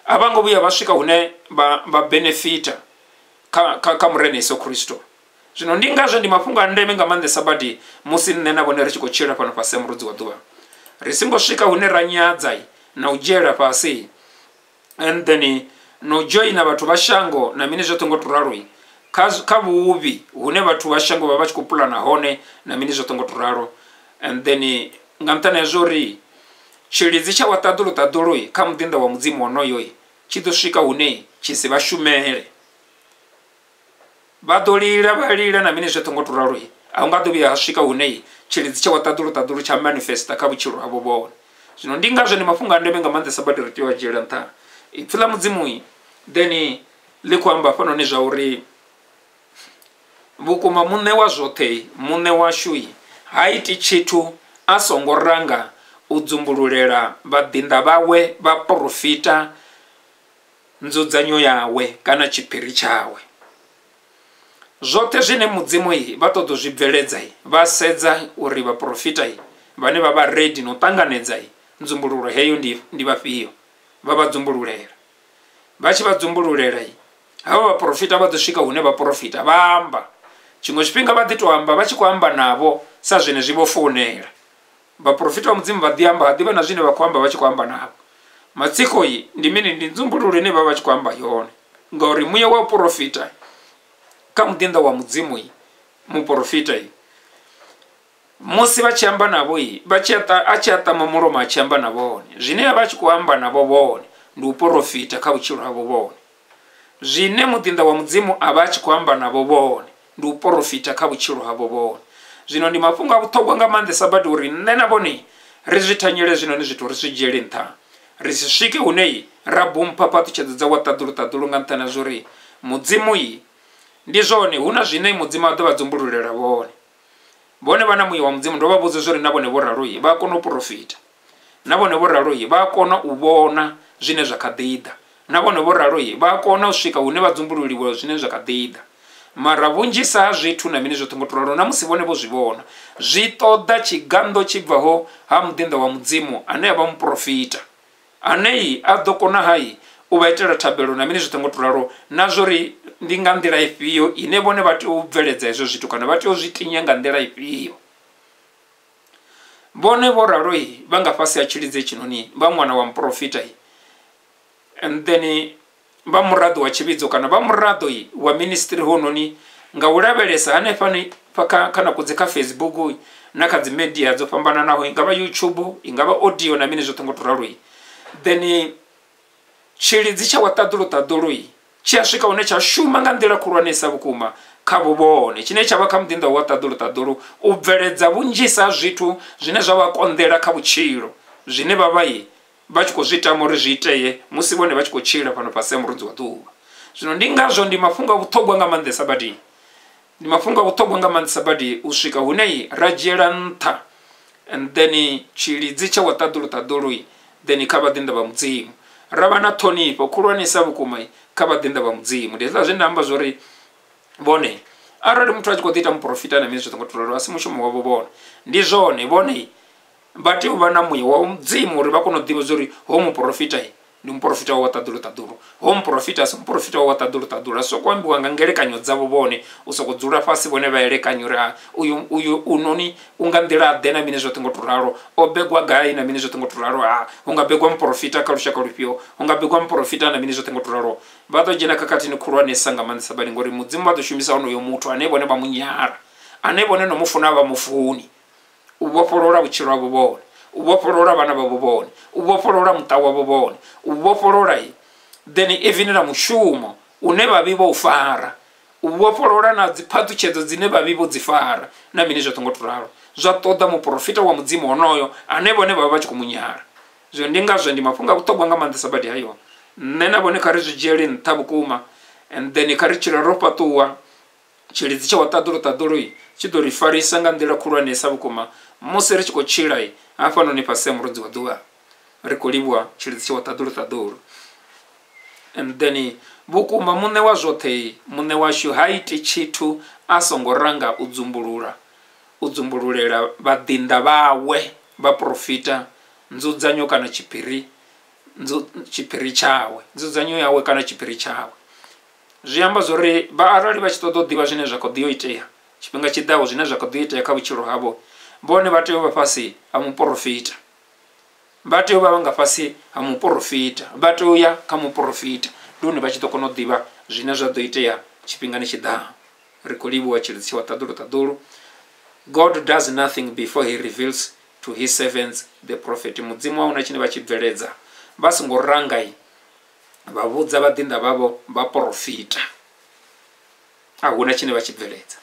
a vha ngo vhuya vha swika hune vha benefita kha, kha, kha murena yesu kristo zwino ndi ngazwo ndi mafhungo a nga maanḓesa badi musi nṋe na vhone ri tshi khou tshila fhano fhasi ha murudzi wa ḓuvha. Ri singo swika hune ra nyadza na u dzhiela fhasi. And then na u vhathu vha shango na mini zwoṱhe ngo to kha vhuvhi hune vhathu vha shango vha vha tshi khou pulana hone na mini zwoṱhe ngo turalo and then nga nṱhani hezwo ri tshilidzi tsha wa ṱaḓulu ṱaḓulu kha muḓinḓa wa mudzimu wonoyo tshi ḓo swika hune tshi si vha shumele vha ḓo lila vha lila na mini zwoṱhe ngo to ralo a hu nga ḓo vhuya ha swika hune tshilidzi tsha wa ṱaḓulu ṱaḓulu tsha manifesta kha vhutshilo havho vhone. Zwino ndi ngazwo ndi mafhungo a ndeme nga maanḓesa badi ri tea u a dzhiela nṱha. Ipfi ḽa mudzimu then ḽi khou amba hafhanoni zwa uri vhukuma muṋe wa zwoṱhe muṋe washu ha iti tshithu a songo ranga u dzumbululela vhaḓinḓa vhawe vha profita nzudzanyo yawe kana tshiphiri tshawe zwoṱhe zwine mudzimu vha ṱoḓa zwi bveledza vha sedza uri vha profita vhane vha vha ready na u ṱanganedza nzumbululo heyo ndi ndi vhafhio vha vha dzumbululela. Vha tshi vha dzumbululela havha vha profita vha ḓo swika hune vha profita vha amba. Tshiṅwe tshifhinga vha ḓi to amba vha tshi khou amba navho sa zwene zwi vho founela. Vhaprofita wa mudzimu vha ḓi amba ha ḓivha na zwine vha khou amba vha tshi khou amba navho. Matsiko i ndi mini? Ndi nzumbululo ine vha vha tshi khou amba yone ngauri muya wa profita kha muḓinḓa wa mudzimu i muprofita i. Musi vha tshi amba navho i vha tshi a tshi atama mulomo a tshi amba na vhone. Zwine vha tshi khou amba navho vhone ndi u profita kha vhutshilo havho vhone. Zwine muḓinḓa wa mudzimu a vha a tshi khou amba navho vhone ndi u profita kha vhutshilo havho vhone. Zwino ndi mafhungo a vhuṱhogwa nga maanḓesa badi uri nṋe na vhone ri zwi thanyele zwinoni zwithu ri zwi dzhiele nṱha. Ri si swike hune ra bumpha phaṱhutshedzo dza wa ṱaḓulu ṱaḓulu nga nṱhani ha zwori mudzimu yi ndi zwone hu na zwine mudzimu a ḓo vha dzumbululela vhone. Vhone vha na muya wa mudzimu ndo vha vhudza zwori na vhone vho raloyi vha a kona u profita na vhone vho raloyi vha a kona u vhona zwine zwa kha ḓi ḓa. Na vhone vho raloyi vha a kona u swika hune vha dzumbululiwa zwine zwa kha ḓi ḓa. Mara vhunzhisa ha zwithu na mini zwoṱhe ngo to ralo na musi vhone vho zwi vhona zwi ṱoḓa tshigando tshi bvaho ha muḓinḓa wa mudzimu ane a vha muprofita anei a ḓo kona hai u vha itela thabelo na mini zwoṱhe ngo to ralo na zwori ndi nga nḓila ifhio ine vhone vha tea u bveledza hezwo zwithu kana vha tea u zwi tinya nga nḓila ifhio. Vhone vho raloi vha nga fhasi ha tshilidze tshinoni vha ṅwana wa muprofita and then vha muraḓo wa tshivhidzo kana vha muraḓo wa ministry hononi nga u lavhelesa hanefhani kha na kudzi kha facebook na kha dzi media dzo fhambananaho i nga vha youtube i nga vha audio na mini zwoṱhe ngo to raloi then tshilidzi tsha wa ṱaḓulu ṱaḓulu tshi a swika hune tsha shuma nga nḓila khulwanesa vhukuma kha vhuvhone tshine tsha vha kha muḓinḓa wa ṱaḓulu ṱaḓulu u bveledza vhunzhisa ha zwithu zwine zwa vha konḓela kha vhutshilo zwine vha vha vha tshi khou zwi tama uri zwi iteye musi vhone vha tshi khou tshila fhano fhasi ya murunzi wa ḓuvha. Zwino ndi ngazwo ndi mafhungo a vhuṱhogwa nga maanḓesa badi ndi mafhungo a vhuṱhogwa nga maanḓesa badi u swika hune ra dzhiela nṱha and then tshilidzi tsha wa ṱaḓulu ṱaḓulu then kha vhaḓinḓa vha mudzimu ra vha na ṱhonifho khulwanesa vhukuma kha vhaḓinḓa vha mudzimu. Ndi hezwiḽa zwine amba zwori vhone arali muthu a tshi khou ḓi ita muprofita na mini zwoṱhe ngo to a si mushumo wavho vhone. Ndi zwone vhone vha tea u vha na muya wa mudzimu uri vha kone u ḓivha zwori ho muprofita ndi muprofita wa ṱaḓulu ṱaḓulu ho muprofita a si muprofita wa ṱaḓulu ṱaḓulu a soko ambiwa nga ngelekanyo dzavho vhone u soko dzula fhasi vhone vha elekanya uri uyu uyu u noni u nga nḓila ḓe na mini zwoṱhe ngo to ralo? O begwa gai na mini zwoṱhe ngo to ralo? A hu nga begwa muprofita kha lushaka lufhio? Hu nga begwa muprofita na mini zwoṱhe ngo to ralo? Vha ḓo dzhena khakhathini khulwanesa nga maanḓesa badi ngori mudzimu vha ḓo shumisa honoyo muthu ane vhone vha munyala ane vhone no mufuna vha mufuni u vhofholola vhutshilo havho vhone u vhofholola vhana vhavho vhone u vhofholola muṱa wavho vhone u vhofholola then even na mushumo une vhavhi vho u fara u vhofholola na dzi phaṱhutshedzo dzine vhavhi vho dzi fara na mini zwoṱhe ngo to ralo zwa ṱoḓa muprofita wa mudzimu honoyo ane vhone vha vha tshi khou munyala. Zwino ndi ngazwo ndi mafhungo a vhuṱhogwa nga maanḓesa badi hayo. Nṋe na vhone kha ri zwi dzhiele nṱha vhukuma and then kha ri tshile ro fhaṱuwa tshilidzi tsha wa ṱaḓulu ṱaḓulu tshi ḓo ri farisa nga nḓila khulwanesa vhukuma. Musi ri tshi khou tshila hafhanoni fhasi ya murunzi wa ḓuvha ri khou livhuwa tshilidzi wa ṱaḓulu ṱaḓulu and then vhukuma muṋe wa zwoṱhe muṋe washu ha iti tshithu a songo ranga u dzumbulula. U dzumbululela vhaḓinḓa vhawe vha profita nzudzanyo kana tshiphiri tshiphiri tshawe nzudzanyo yawe kana tshiphiri tshawe. Zwi amba zwori vha arali vha tshi ṱoḓa u ḓivha zwine zwa khou ḓi o itea tshifhinga tshiḓaho zwine zwa khou ḓi itea kha vhutshilo havho vhone vha tea u vha fhasi ha muprofita. Vha tea u vha nga fhasi ha muprofita vha tea u ya kha muprofita. Ndi hune vha tshi ḓo kona u ḓivha zwine zwa ḓo itea tshifhingani tshiḓaho. Ri khou livhuwa tshilidzi wa ṱaḓulu ṱaḓulu god does nothing before he reveals to his servants the prophet. Mudzimu wa una tshine vha tshi bveledza vha songo rangai vha vhudza vhaḓinḓa vhavho vha profita. A huna tshine vha tshi bveledza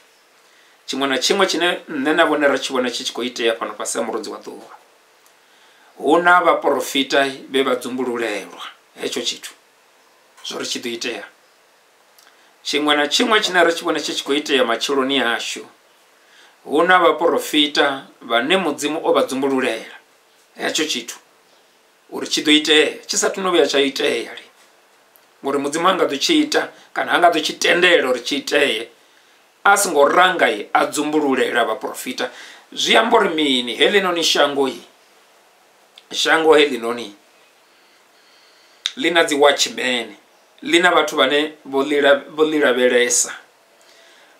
tshiṅwe na tshiṅwe tshine nṋe na vhone ri tshi vhona tshi tshi khou itea fhano fhasi ha murunzi wa ḓuvha. Hu na vhaprofita vhe vha dzumbululelwa hetsho tshithu zwo ri tshi ḓo itea. Tshiṅwe na tshiṅwe tshine ri tshi vhona tshi tshi khou itea matshiloni ashu hu na vhaprofita vhane mudzimu o vha dzumbululela hetsho tshithu uri tshi ḓo itea tshi sathu no vhuya tsha itea ngori mudzimu a nga ḓo tshi ita kana a nga ḓo tshi tendela uri tshi itee a songo rangai a dzumbululela vhaprofita zwi amba uri mini? Heḽinoni shango i? Shango heḽinoni ḽi na dzi watchmen ḽi na vhathu vhane vho ḽi lavhelesa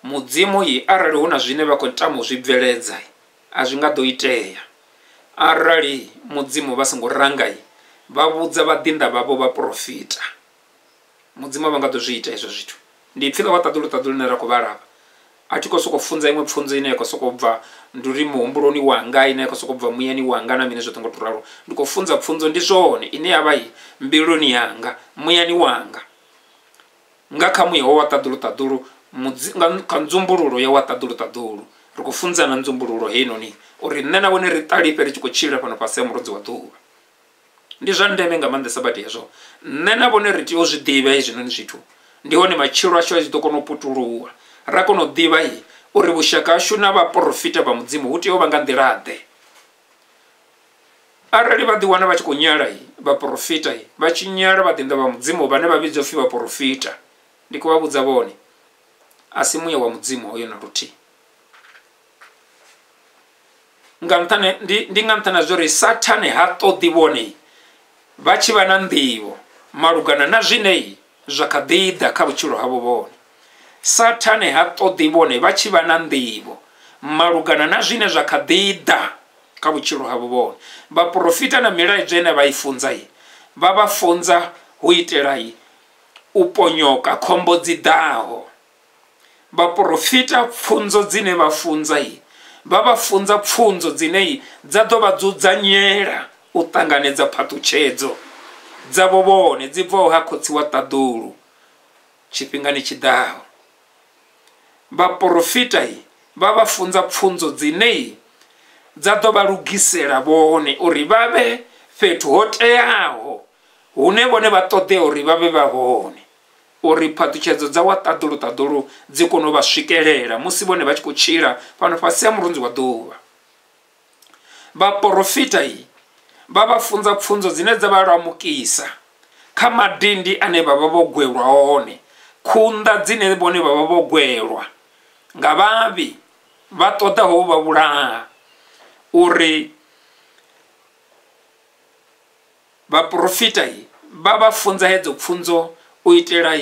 mudzimu i arali hu na zwine vha khou tama u zwi bveledza a zwi nga ḓo itea. Arali mudzimu vha songo rangai vha vhudza vhaḓinḓa vhavho vha profita. Mudzimu vha nga ḓo zwi ita hezwo zwithu. Ndi pfhi ḽa wa ṱaḓulu ṱaḓulu ine ra khou vhalava a funza iṅwe pfunzo ine ya khou sokou bva nduri muhumbuloni wanga ine ya khou sokou bva muyani wanga na mine zwoṱhe ngo to ralo ndi khou funza pfunzo ndi zwone ine ya vha i mbiluni yanga muyani wanga. Nga kha muya wa ṱaḓulu ṱaḓulu kha nzumbululo ya wa ṱaḓulu ṱaḓulu ri khou funzana nzumbululo heinoni uri nṋe na vhone ri ṱalife ri tshi khou tshila fhano fhasi ya murunzi wa ḓuvha. Ndi zwa ndeme nga maanḓesa badi hezwo nṋe na vhone ri tea u zwi ḓivha hezwinoni zwithu. Ndi hone matshilo ashu a tshi ḓo kona u putuluwa ra kona u ḓivha i uri vhushaka hashu na vhaprofita vha mudzimu hu tea u vha nga nḓilaḓe arali vha ḓiwana vha tshi khou nyala i vha tshi nyala vhaḓinda vha mudzimu vhane vha vhidzwa upfhi vhaprofita ndi khou vha vhudza vhone? A si muya wa mudzimu hoyo na luthihi. Ndi, nga nṱhani ha sathane ha ṱoḓi vhone vha tshi vha na nḓivho malugana na zwine zwa kha ḓi ḓa kha vhutshilo havho vhone sathane ha ṱoḓi vhone vha tshi vha na nḓivho malugana na zwine zwa kha ḓi ḓa kha vhutshilo havho vhone vhaprofita na milaedza ine vha i funza i vha vha funza hu itela u ponyoka khombo dzi ḓaho. Vhaprofita pfunzo dzine vha funza i vha vha funza pfunzo dzine dza ḓo vha dzudzanyela u ṱanganedza phaṱhutshedzo dzavho vhone dzi bvaho ha khotsi wa ṱaḓulu tshifhingani tshiḓaho vhaprofita i vha vha funza pfunzo dzine i dza ḓo vha lugisela vhone uri vha vhe fhethu ho teaho hune vhone vha ṱoḓea uri vha vhe vha hone uri phaṱhutshedzo dza wa ṱaḓulu ṱaḓulu dzi kone u vha swikelela musi vhone vha tshi khou tshila fhano fhasi ya murunzi wa ḓuvha. Vhaprofita i vha vha funza pfunzo dzine dza vha lamukisa kha madindi ane vha vha vho gwelwa hone khunda dzine vhone vha vha vho gwelwa nga vhavhi vha ṱoḓaho vha vhulaha uri vhaprofita vha vha funza hedzo pfunzo u itela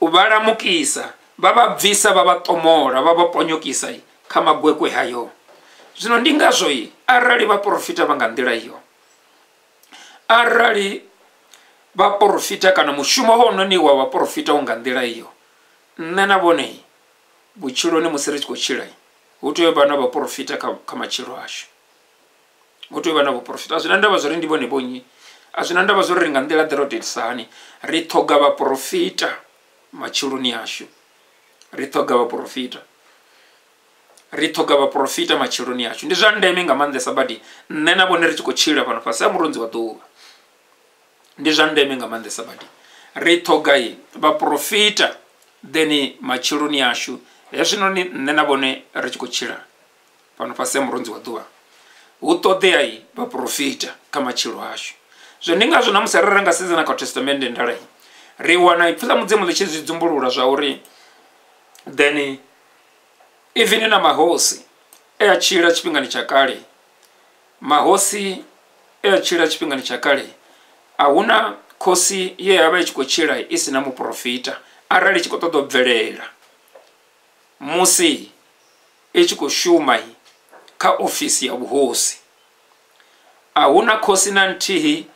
u vha lamukisa vha vha bvisa vha vha tomola vha vha ponyokisa kha magwekwe hayo. Zwino ndi ngazwo arali vhaprofita vha nga nḓila iyo. Arali vhaprofita kana mushumo hononi wa vhaprofita u nga nḓila iyo nṋe na vhone vhutshiloni musi ri tshi khou tshila. Hu tea u vha na vhaprofita kha, kha matshilo ashu. Hu tea u vha na vhaprofita. A zwina ndavha zwori ndi vhone vhonyi a zwina ndavha zwori ri nga nḓila ḓe ro itisa hani ri ṱhoga vhaprofita matshiloni ashu. Ri ṱhoga vhaprofita. Ri ṱhoga vhaprofita matshiloni ashu. Ndi zwa ndeme nga maanḓesa badi nṋe na vhone ri tshi khou tshila fhano fhasi ha murunzi wa ḓuvha. Ndi zwa ndeme nga maanḓesa badi ri ṱhoga i vhaprofita then matshiloni ashu hezwinoni nṋe na vhone ri tshi khou tshila fhano fhasi ha murunzi wa ḓuvha hu ṱoḓea i vhaprofita kha matshilo ashu. Zwo ndi ngazwo namusi ri renga sedzana kha testamente ndala ri wana ipfhi ḽa mudzimu ḽi tshi zwi dzumbulula zwa uri then even na mahosi e a tshila tshifhingani tsha kale mahosi e a tshila tshifhingani tsha kale a huna khosi ye ya vha i tshi khou tshila i si na muprofita arali tshi khou ṱoḓa u bvelela musi i tshi khou shuma kha ofisi ya vhuhosi. A huna khosi na nthihi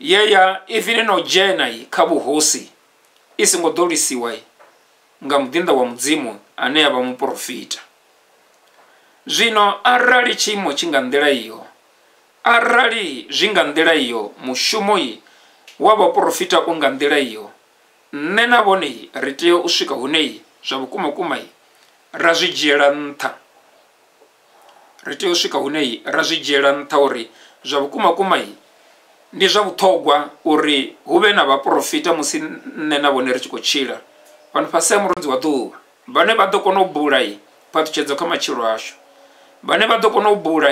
ye ya even no dzhena kha vhuhosi i songo nga muḓinḓa wa mudzimu ane ya vha muprofita. Zwino arali tshiimo tshi nga nḓila iyo arali zwi nga nḓila iyo mushumo wa vhaprofita u nga nḓila iyo nṋe na vhone ri tea u swika hune zwa vhukuma kuma ra zwi dzhiela nṱha ri tea u swika hune ra zwi dzhiela nṱha uri zwa vhukuma kuma ndi zwa vhuṱhogwa uri hu vhe na vhaprofita musi nṋe na vhone ri tshi khou tshila. Fhano fhasi ya murunzi wa ḓuvha vhane vha ḓo kona u bula phaṱhutshedzo kha matshilo ashu. Vhane vha ḓo kona u bula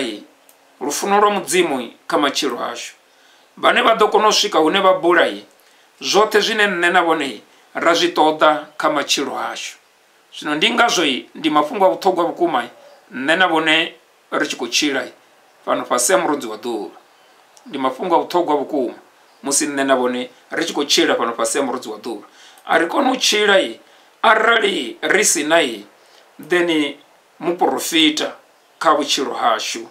lufuno lwa mudzimu kha matshilo ashu. Vhane vha ḓo kona u swika hune vha bula zwoṱhe zwine nṋe na vhone ra zwi ṱoḓa kha matshilo ashu zwino ndi ngazwo ndi mafhungo a vhuṱhogwa vhukuma nṋe na vhone ri tshi khou tshila fhano fhasi ya murunzi wa ḓuvha. Ndi mafhungo a vhuṱhogwa vhukuma musi nṋe na vhone ri tshi khou tshila fhano fhasi ya murunzi wa ḓuvha. A ri kone u tshila arali ri si na then muprofita kha vhutshilo hashu.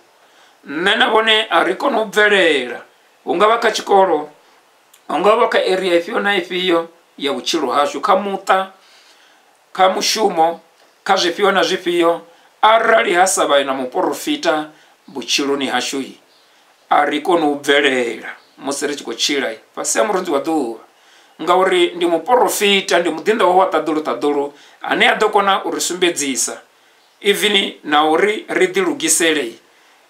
Nṋe na vhone a ri kone u bvelela hu nga vha kha tshikolo hu nga vha kha area ifhio na ifhio ya vhutshilo hashu. Kha muṱa kha mushumo kha zwifhio na zwifhio arali ha sa vha na muporofita vhutshiloni hashu a ri koni u bvelela musi ri tshi khou tshila fhasi ya murunzi wa ḓuvha. Ngauri ndi muporofita ndi muḓinḓa wa ṱaḓulu ṱaḓulu ane a ḓo kona u ri sumbedzisa even na uri ri ḓilugisele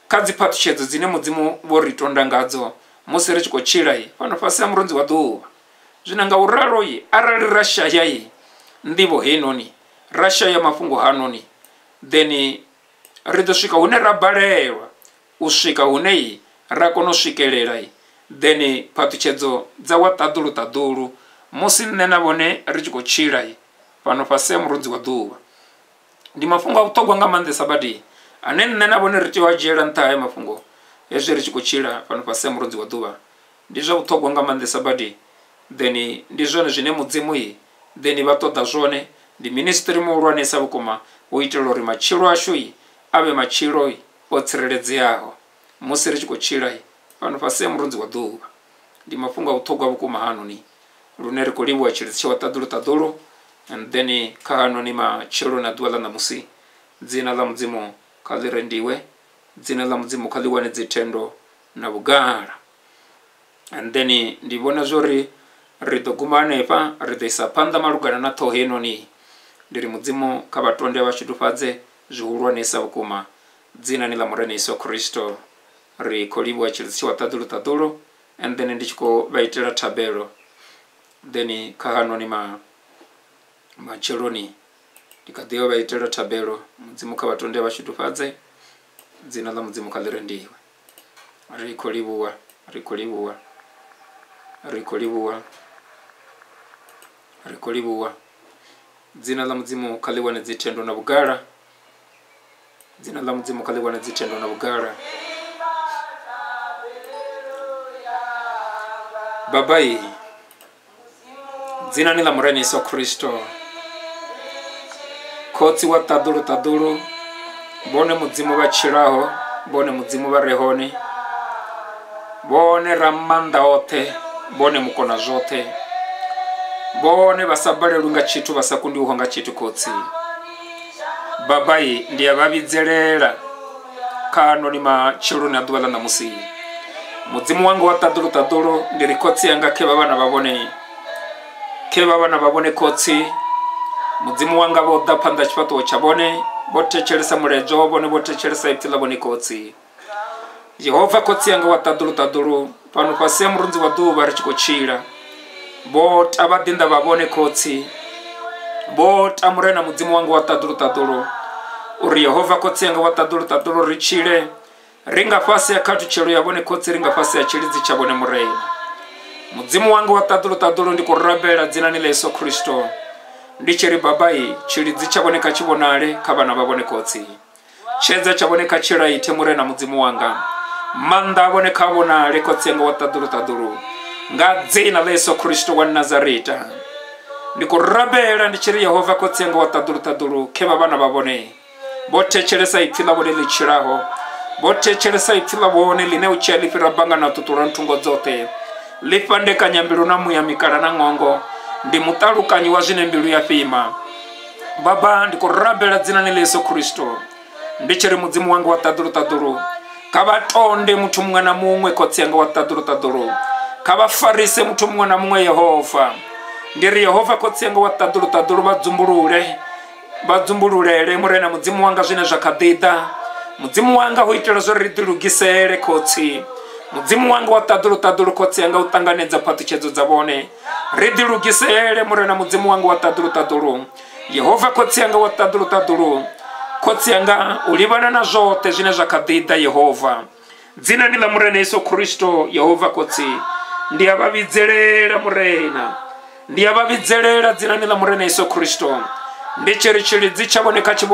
kha dziphaṱhutshedzo dzine mudzimu vho ri tonda ngadzo musi ri tshi khou tshila fhano fhasi ya murunzi wa ḓuvha. Zwino ngauralo arali ra shaya nḓivho heinoni ra shaya mafhungo hanoni then ri ḓo swika hune ra balelwa. U swika hune ra kona u swikelela then phaṱhutshedzo dza wa ṱaḓulu ṱaḓulu musi nṋe na vhone ri tshi khou tshila fhano fhasi ya murunzi wa ḓuvha. Ndi mafhungo a vhuṱhogwa nga maanḓesa badi. Ane nṋe na vhone ri tea u a dzhiela nṱha haya mafhungo hezwi ri tshi khou tshila fhano fhasi ya murunzi wa ḓuvha. Ndi zwa vhuṱhogwa nga maanḓesa badi. Then ndi zwone zwine mudzimu i then vha ṱoḓa zwone ndi ministry muhulwanesa vhukuma u itela uri matshilo ashu i avhe matshilo o tsireledzeaho. Musi ri tshi khou tshila fhano fhasi ya murunzi wa ḓuvha. Ndi mafhungo a vhuṱhogwa vhukuma hanoni lune ri khou livhuwa tshilisi tshe wa ṱaḓulu ṱaḓulu and then kha hanoni matshilo na ḓuvha ḽa ṋamusi dzina ḽa mudzimu kha ḽi rendiwe dzina ḽa mudzimu kha ḽi wane dzithendo na vhugala. And then ndi vhona zwori ri ḓo guma hanefha ri ḓo isa phanḓa malugana na ṱhoho heinoni ndi ri mudzimu kha vhatonde vha tshitufhadze zwihulwanesa vhukuma. Dzinani ḽa murene iso kristo ri khou livhuwa tshilisi tshe wa ṱaḓulu ṱaḓulu and then ndi tshi khou vha then kha hanoni ma matsheloni ndi kha ḓi vha itela thabelo. Mudzimu kha vhatonde vha tshitufhadze dzina ḽa mudzimu kha ri khou livhuwa ri khou livhuwa ri khou livhuwa ri khou livhuwa dzina ḽa mudzimu kha ḽi wane dzithendo na vhugala. Dzina ḽa mudzimu kha ḽi wane dzithendo na vhugala. Babai dzinani ḽa murani iso kristo khotsi wa ṱaḓulu ṱaḓulu vhone mudzimu vha tshilaho vhone mudzimu vha re hone vhone ra maanḓa oṱhe vhone mukona zwoṱhe vhone vha sa balelwi nga tshithu vha sa kundiho nga tshithu khotsi babai ndi a vha vhidzelela kha anoni matshiloni a ḓuvha ḽa ṋamusi. Mudzimu wanga wa ṱaḓulu ṱaḓulu ndi ri khotsi yanga khe vha vhana vha vhone. Khe vha vhana vha vhone khotsi mudzimu wanga vho ḓa phanḓa tshifhaṱuwo tsha vhone vho thetshelesa muledzo vhone vho thetshelesa ipfi ḽa vhone khotsi yehova khotsi yanga wa ṱaḓulu ṱaḓulu fhano fhasi ya murunzi wa ḓuvha ri tshi khou tshila vho ta vha ḓinḓa vha vhone khotsi. Vho ta murena mudzimu wanga wa ṱaḓulu ṱaḓulu uri yehova khotsi yanga wa ṱaḓulu ṱaḓulu ri tshile ri nga fhasi ya khathutshelo ya vhone khotsi ri nga fhasi ya tshilidzi tsha vhone murena. Mudzimu wanga wa ṱaḓulu ṱaḓulu ndi khou rabela dzinani ḽa yesu kristo ndi tshi ri babai tshilidzi tsha vhone kha tshi vhonale kha vhana vha vhone khotsi. Tshedza tsha vhone kha tshilaithe murena mudzimu wanga. Maanḓa a vhone kha vhonale khotsi yanga wa ṱaḓulu ṱaḓulu nga dzina ḽa yesu kristo wa nazareta. Ndi khou rabela ndi tshi ri yehova khotsi yanga wa ṱaḓulu ṱaḓulu khe vha vhana vha vhone. Vho thetshelesa ipfi ḽa vhone ḽi tshilaho vho thetshelesa ipfi ḽa vhone ḽine u tshia ḽi fhira banga na ṱuṱula nthungo dzoṱhe. Ḽi fhandekanya mbilu na muya mikala na ṅongo ndi muṱalukanyi wa zwine mbilu ya fhima. Baba ndi khou rabela dzinani ḽa yesu kristo ndi tshi ri mudzimu wanga wa ṱaḓulu ṱaḓulu kha vha tonde muthu muṅwe na muṅwe khotsi yanga wa ṱaḓulu ṱaḓulu kha vha farise muthu muṅwe na muṅwe yehova. Ndi ri yehova khotsi yanga wa ṱaḓulu ṱaḓulu vha dzumbulule vha dzumbululele murena mudzimu wanga zwine zwa kha ḓi ḓa mudzimu wanga u itela zwo ri ḓilugisele khotsi. Mudzimu wanga wa ṱaḓulu ṱaḓulu khotsi yanga u ṱanganedza phaṱhutshedzo dza vhone. Ri ḓilugisele murena mudzimu wanga wa ṱaḓulu ṱaḓulu yehova khotsi yanga wa ṱaḓulu ṱaḓulu khotsi yanga u livhana na zwoṱhe zwine zwa kha ḓi ḓa yehova dzinani ḽa murena yesu kristo yehova khotsi ndi a vha vhidzelela murena. Ndi a vha vhidzelela dzinani ḽa murena yesu kristo ndi tshi ri tshilidzi tsha vhone kha tshi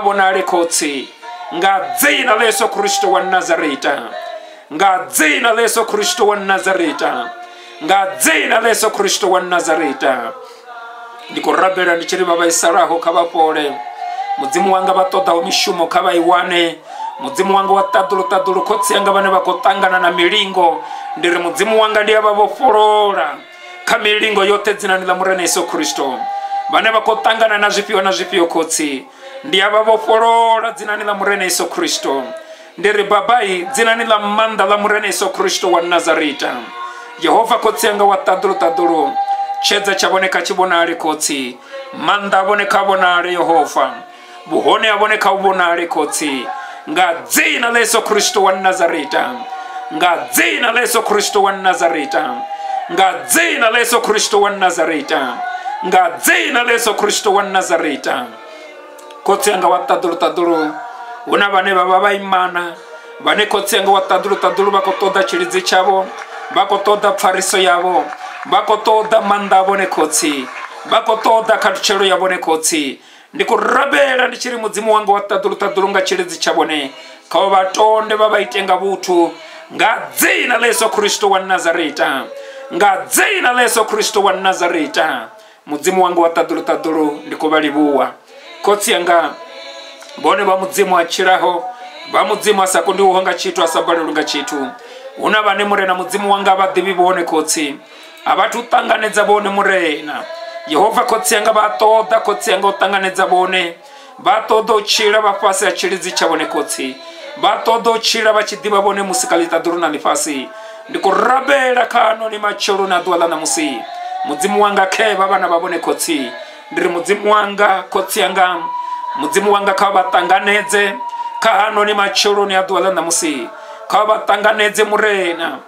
vhonale khotsi. Nga dzina ḽa yesu kristo wa nazareta. Nga dzina ḽa yesu kristo wa nazareta. Nga dzina ḽa yesu kristo wa nazareta. Ndi rabela ndi tshi ri kha vha mudzimu wanga vha mishumo kha i wane mudzimu wanga wa ṱaḓulu ṱaḓulu khotsi yanga vhane vha khou ṱangana na milingo. Ndi ri mudzimu wanga ndi a vha vhofholola kha milingo yoṱhe dzinani ḽa murena yesu kristo vhane vha khou ṱangana na zwifhio na zwifhio khotsi ndi a vha vhofholola dzinani ḽa murena yesu kristo ndi ri babai dzinani ḽa maanḓa ḽa murena yesu kristo wa nazareta. Yehova khotsi yanga wa ṱaḓulu ṱaḓulu tshedza tsha vhone kha tshi vhonale khotsi manda avone kha vhonale yehova. Vhuhone avone kha vhonale khotsi nga dzina la yesu kristo wa nazareta. Nga dzina la yesu kristo wa nazareta. Nga dzina la yesu kristo wa nazareta. Nga dzina la yesu kristo wa nazareta. Khotsi yanga wa tadulutadulu hu na vhane vha vha vhaimana vhane khotsi yanga wa tadulutadulu vha khou ṱoḓa tshilidzi tshavho vha khou ṱoḓa pfariso yavho vha khou ṱoḓa maanḓa a vhone khotsi ndi khou rabela ndi tshi ri mudzimu wanga wa ṱadulutadulu nga tshilidzi tsha vhone kha vha tonde vha vha ite nga vhuthu nga dzina la yesu kristo wa nazareta. Nga dzina la yesu kristo wa nazareta. Mudzimu wanga wa ṱadulutadulu ndi khou vha livhuwa. Khotsi yanga vhone vha mudzimu a tshilaho vha mudzimu a sa kondiwaho nga tshithu a sa balelwi nga tshithu. Hu na vhane murena mudzimu wanga vha ḓivhi vhone khotsi. A vhathu ṱanganedza vhone murena yehova khotsi yanga vha ṱoḓa khotsi yanga u ṱanganedza vhone vha ṱoḓa u tshila vha fhasi ha tshilidzi tsha vhone khotsi vha ṱoḓa u tshila vha tshi ḓivha vhone musi ka ḽiṱaḓuru na ḽifhasi ndi khou rabela kha anoni matsheloni a ḓuvha ḽa ṋamusi mudzimu wanga khevha vhana vha vhone khotsi ndi ri mudzimu wanga khotsi yanga mudzimu wanga kha vha ṱanganedze kha hanoni matsheloni a ḓuvha ḽa ṋamusi kha vha ṱanganedze murena.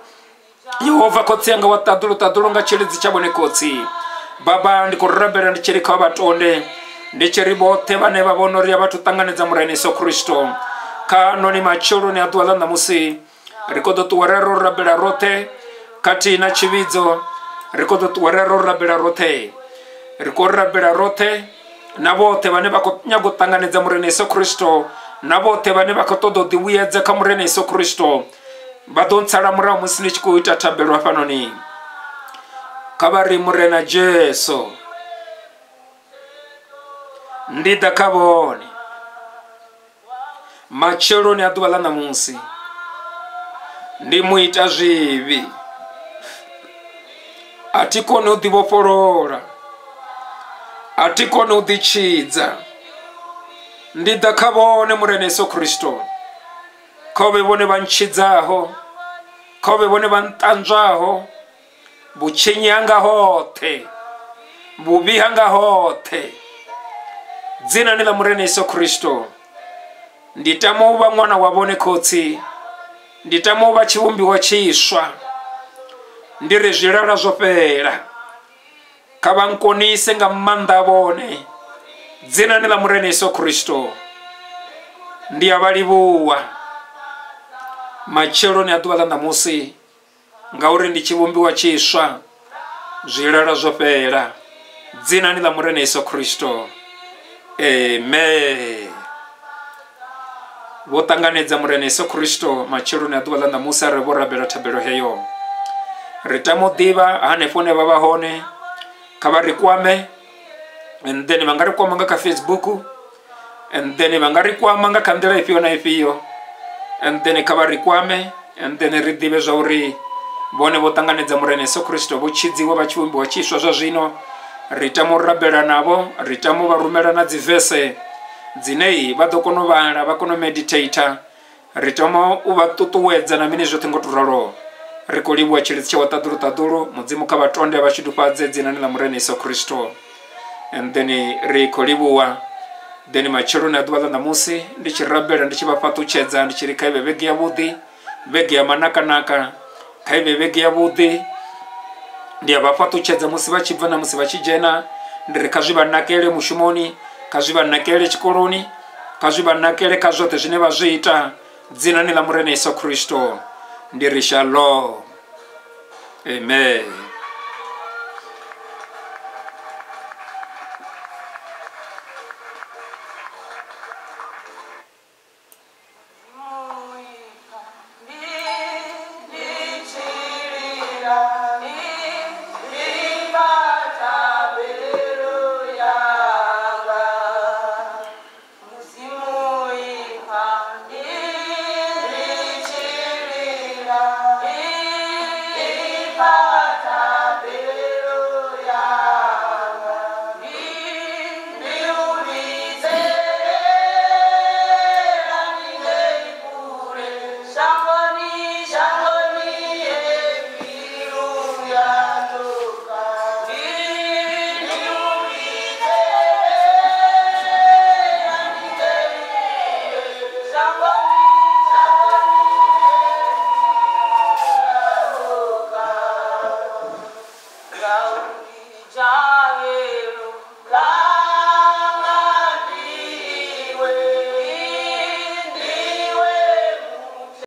Yehova khotsi yanga wa ṱaḓuluṱaḓulu nga tshilidzi tsha vhone khotsi baba ndi khou rabela ndi tshi vane kha vha tonde ndi tshi ri vhoṱhe vhane vha vhona uri a vhathu yesu kristo kano ni matsheloni a ḓuvha ḽa ṋamusi ri khou ḓo ṱuwa rero rabela roṱhe khathihi na tshivhidzo ri khou ḓo ṱuwa rero rabela roṱhe. Ri khou rabela na vhoṱhe vhane vha khou nyaga u ṱanganedza kristo na vhoṱhe vhane vha khou ṱoḓa u ḓivhuyedza kha kristo vha ḓo musi ni tshi khou ita thabelo kha vha ri murena jesu. Ndi ḓa kha vhone. Matsheloni a ḓuvha ḽa ṋamusi ndi mu ita zwivhi. A thi koni u ḓivhofholola a thi koni u ḓitshidza ndi ḓa kha vhone murena yesu kristo kha vhe vhone vha ntshidzaho. Kha vhe vhone vha nṱanzwaho bukenye ahangaha hote. Bubi ahangaha hote. Dzina ni la murene yesu kristo. Nditamuba mwana wabone kotsi. Nditamuba chivumbiwa chiswa. Ndiri zvilala zvo fela kha va nkonise nga maanḓa vone dzina ni la murene yesu kristo. Ndi ya vha livhuwa matsheloni a ḓuvha ḽa ṋamusi ngauri ndi tshivhumbiwa tshiswa zwilala zwo fhela. Dzinani ḽa murena yesu kristo amen. Vho ṱanganedza murena yesu kristo matsheloni a ḓuvha ḽa ṋamusi ri vho rabela thabelo heyo. Ri tama u ḓivha hanefho hune vha vha hone kha vha ri kwame and then vha nga ri kwama nga kha facebook and then vha nga ri kwama nga kha nḓila ifhio na ifhio and then kha vha ri kwame and then ri ḓivhe zwa uri vhone vho ṱanganedza murena yesu kristo vho tshidziwa vha tshi vhumbiwa tshiswa zwa zwino. Ri tama u rabela navho ri tama u vha rumela na dzi vese dzine vha ḓo kona u vhala vha kona u meditator. Ri tama u vha ṱuṱuwedza na mini zwoṱhe ngo to ralo. Ri khou livhuwa tshilidzi tsha wa ṱaḓulu ṱaḓulu mudzimu kha vhatonde vha tshidufhadze dzinani ḽa murena yesu kristo and then ri khou livhuwa. Then matsheloni a ḓuvha ḽa ṋamusi ndi tshi rabela ndi tshi vha fhaṱutshedza ndi tshi ri kha ivhe vhege yavhuḓi vhege ya manakanaka kha ivhe vhege yavhuḓi ndi a vha fhaṱutshedza musi vha tshi bva na musi vha tshi dzhena. Ndi ri kha zwi vha nakele mushumoni kha zwi vha nakele tshikoloni kha zwi vha nakele kha zwoṱhe zwine vha zwi ita. Dzinani ḽa murena yesu kristo ndi ri shalom. Amen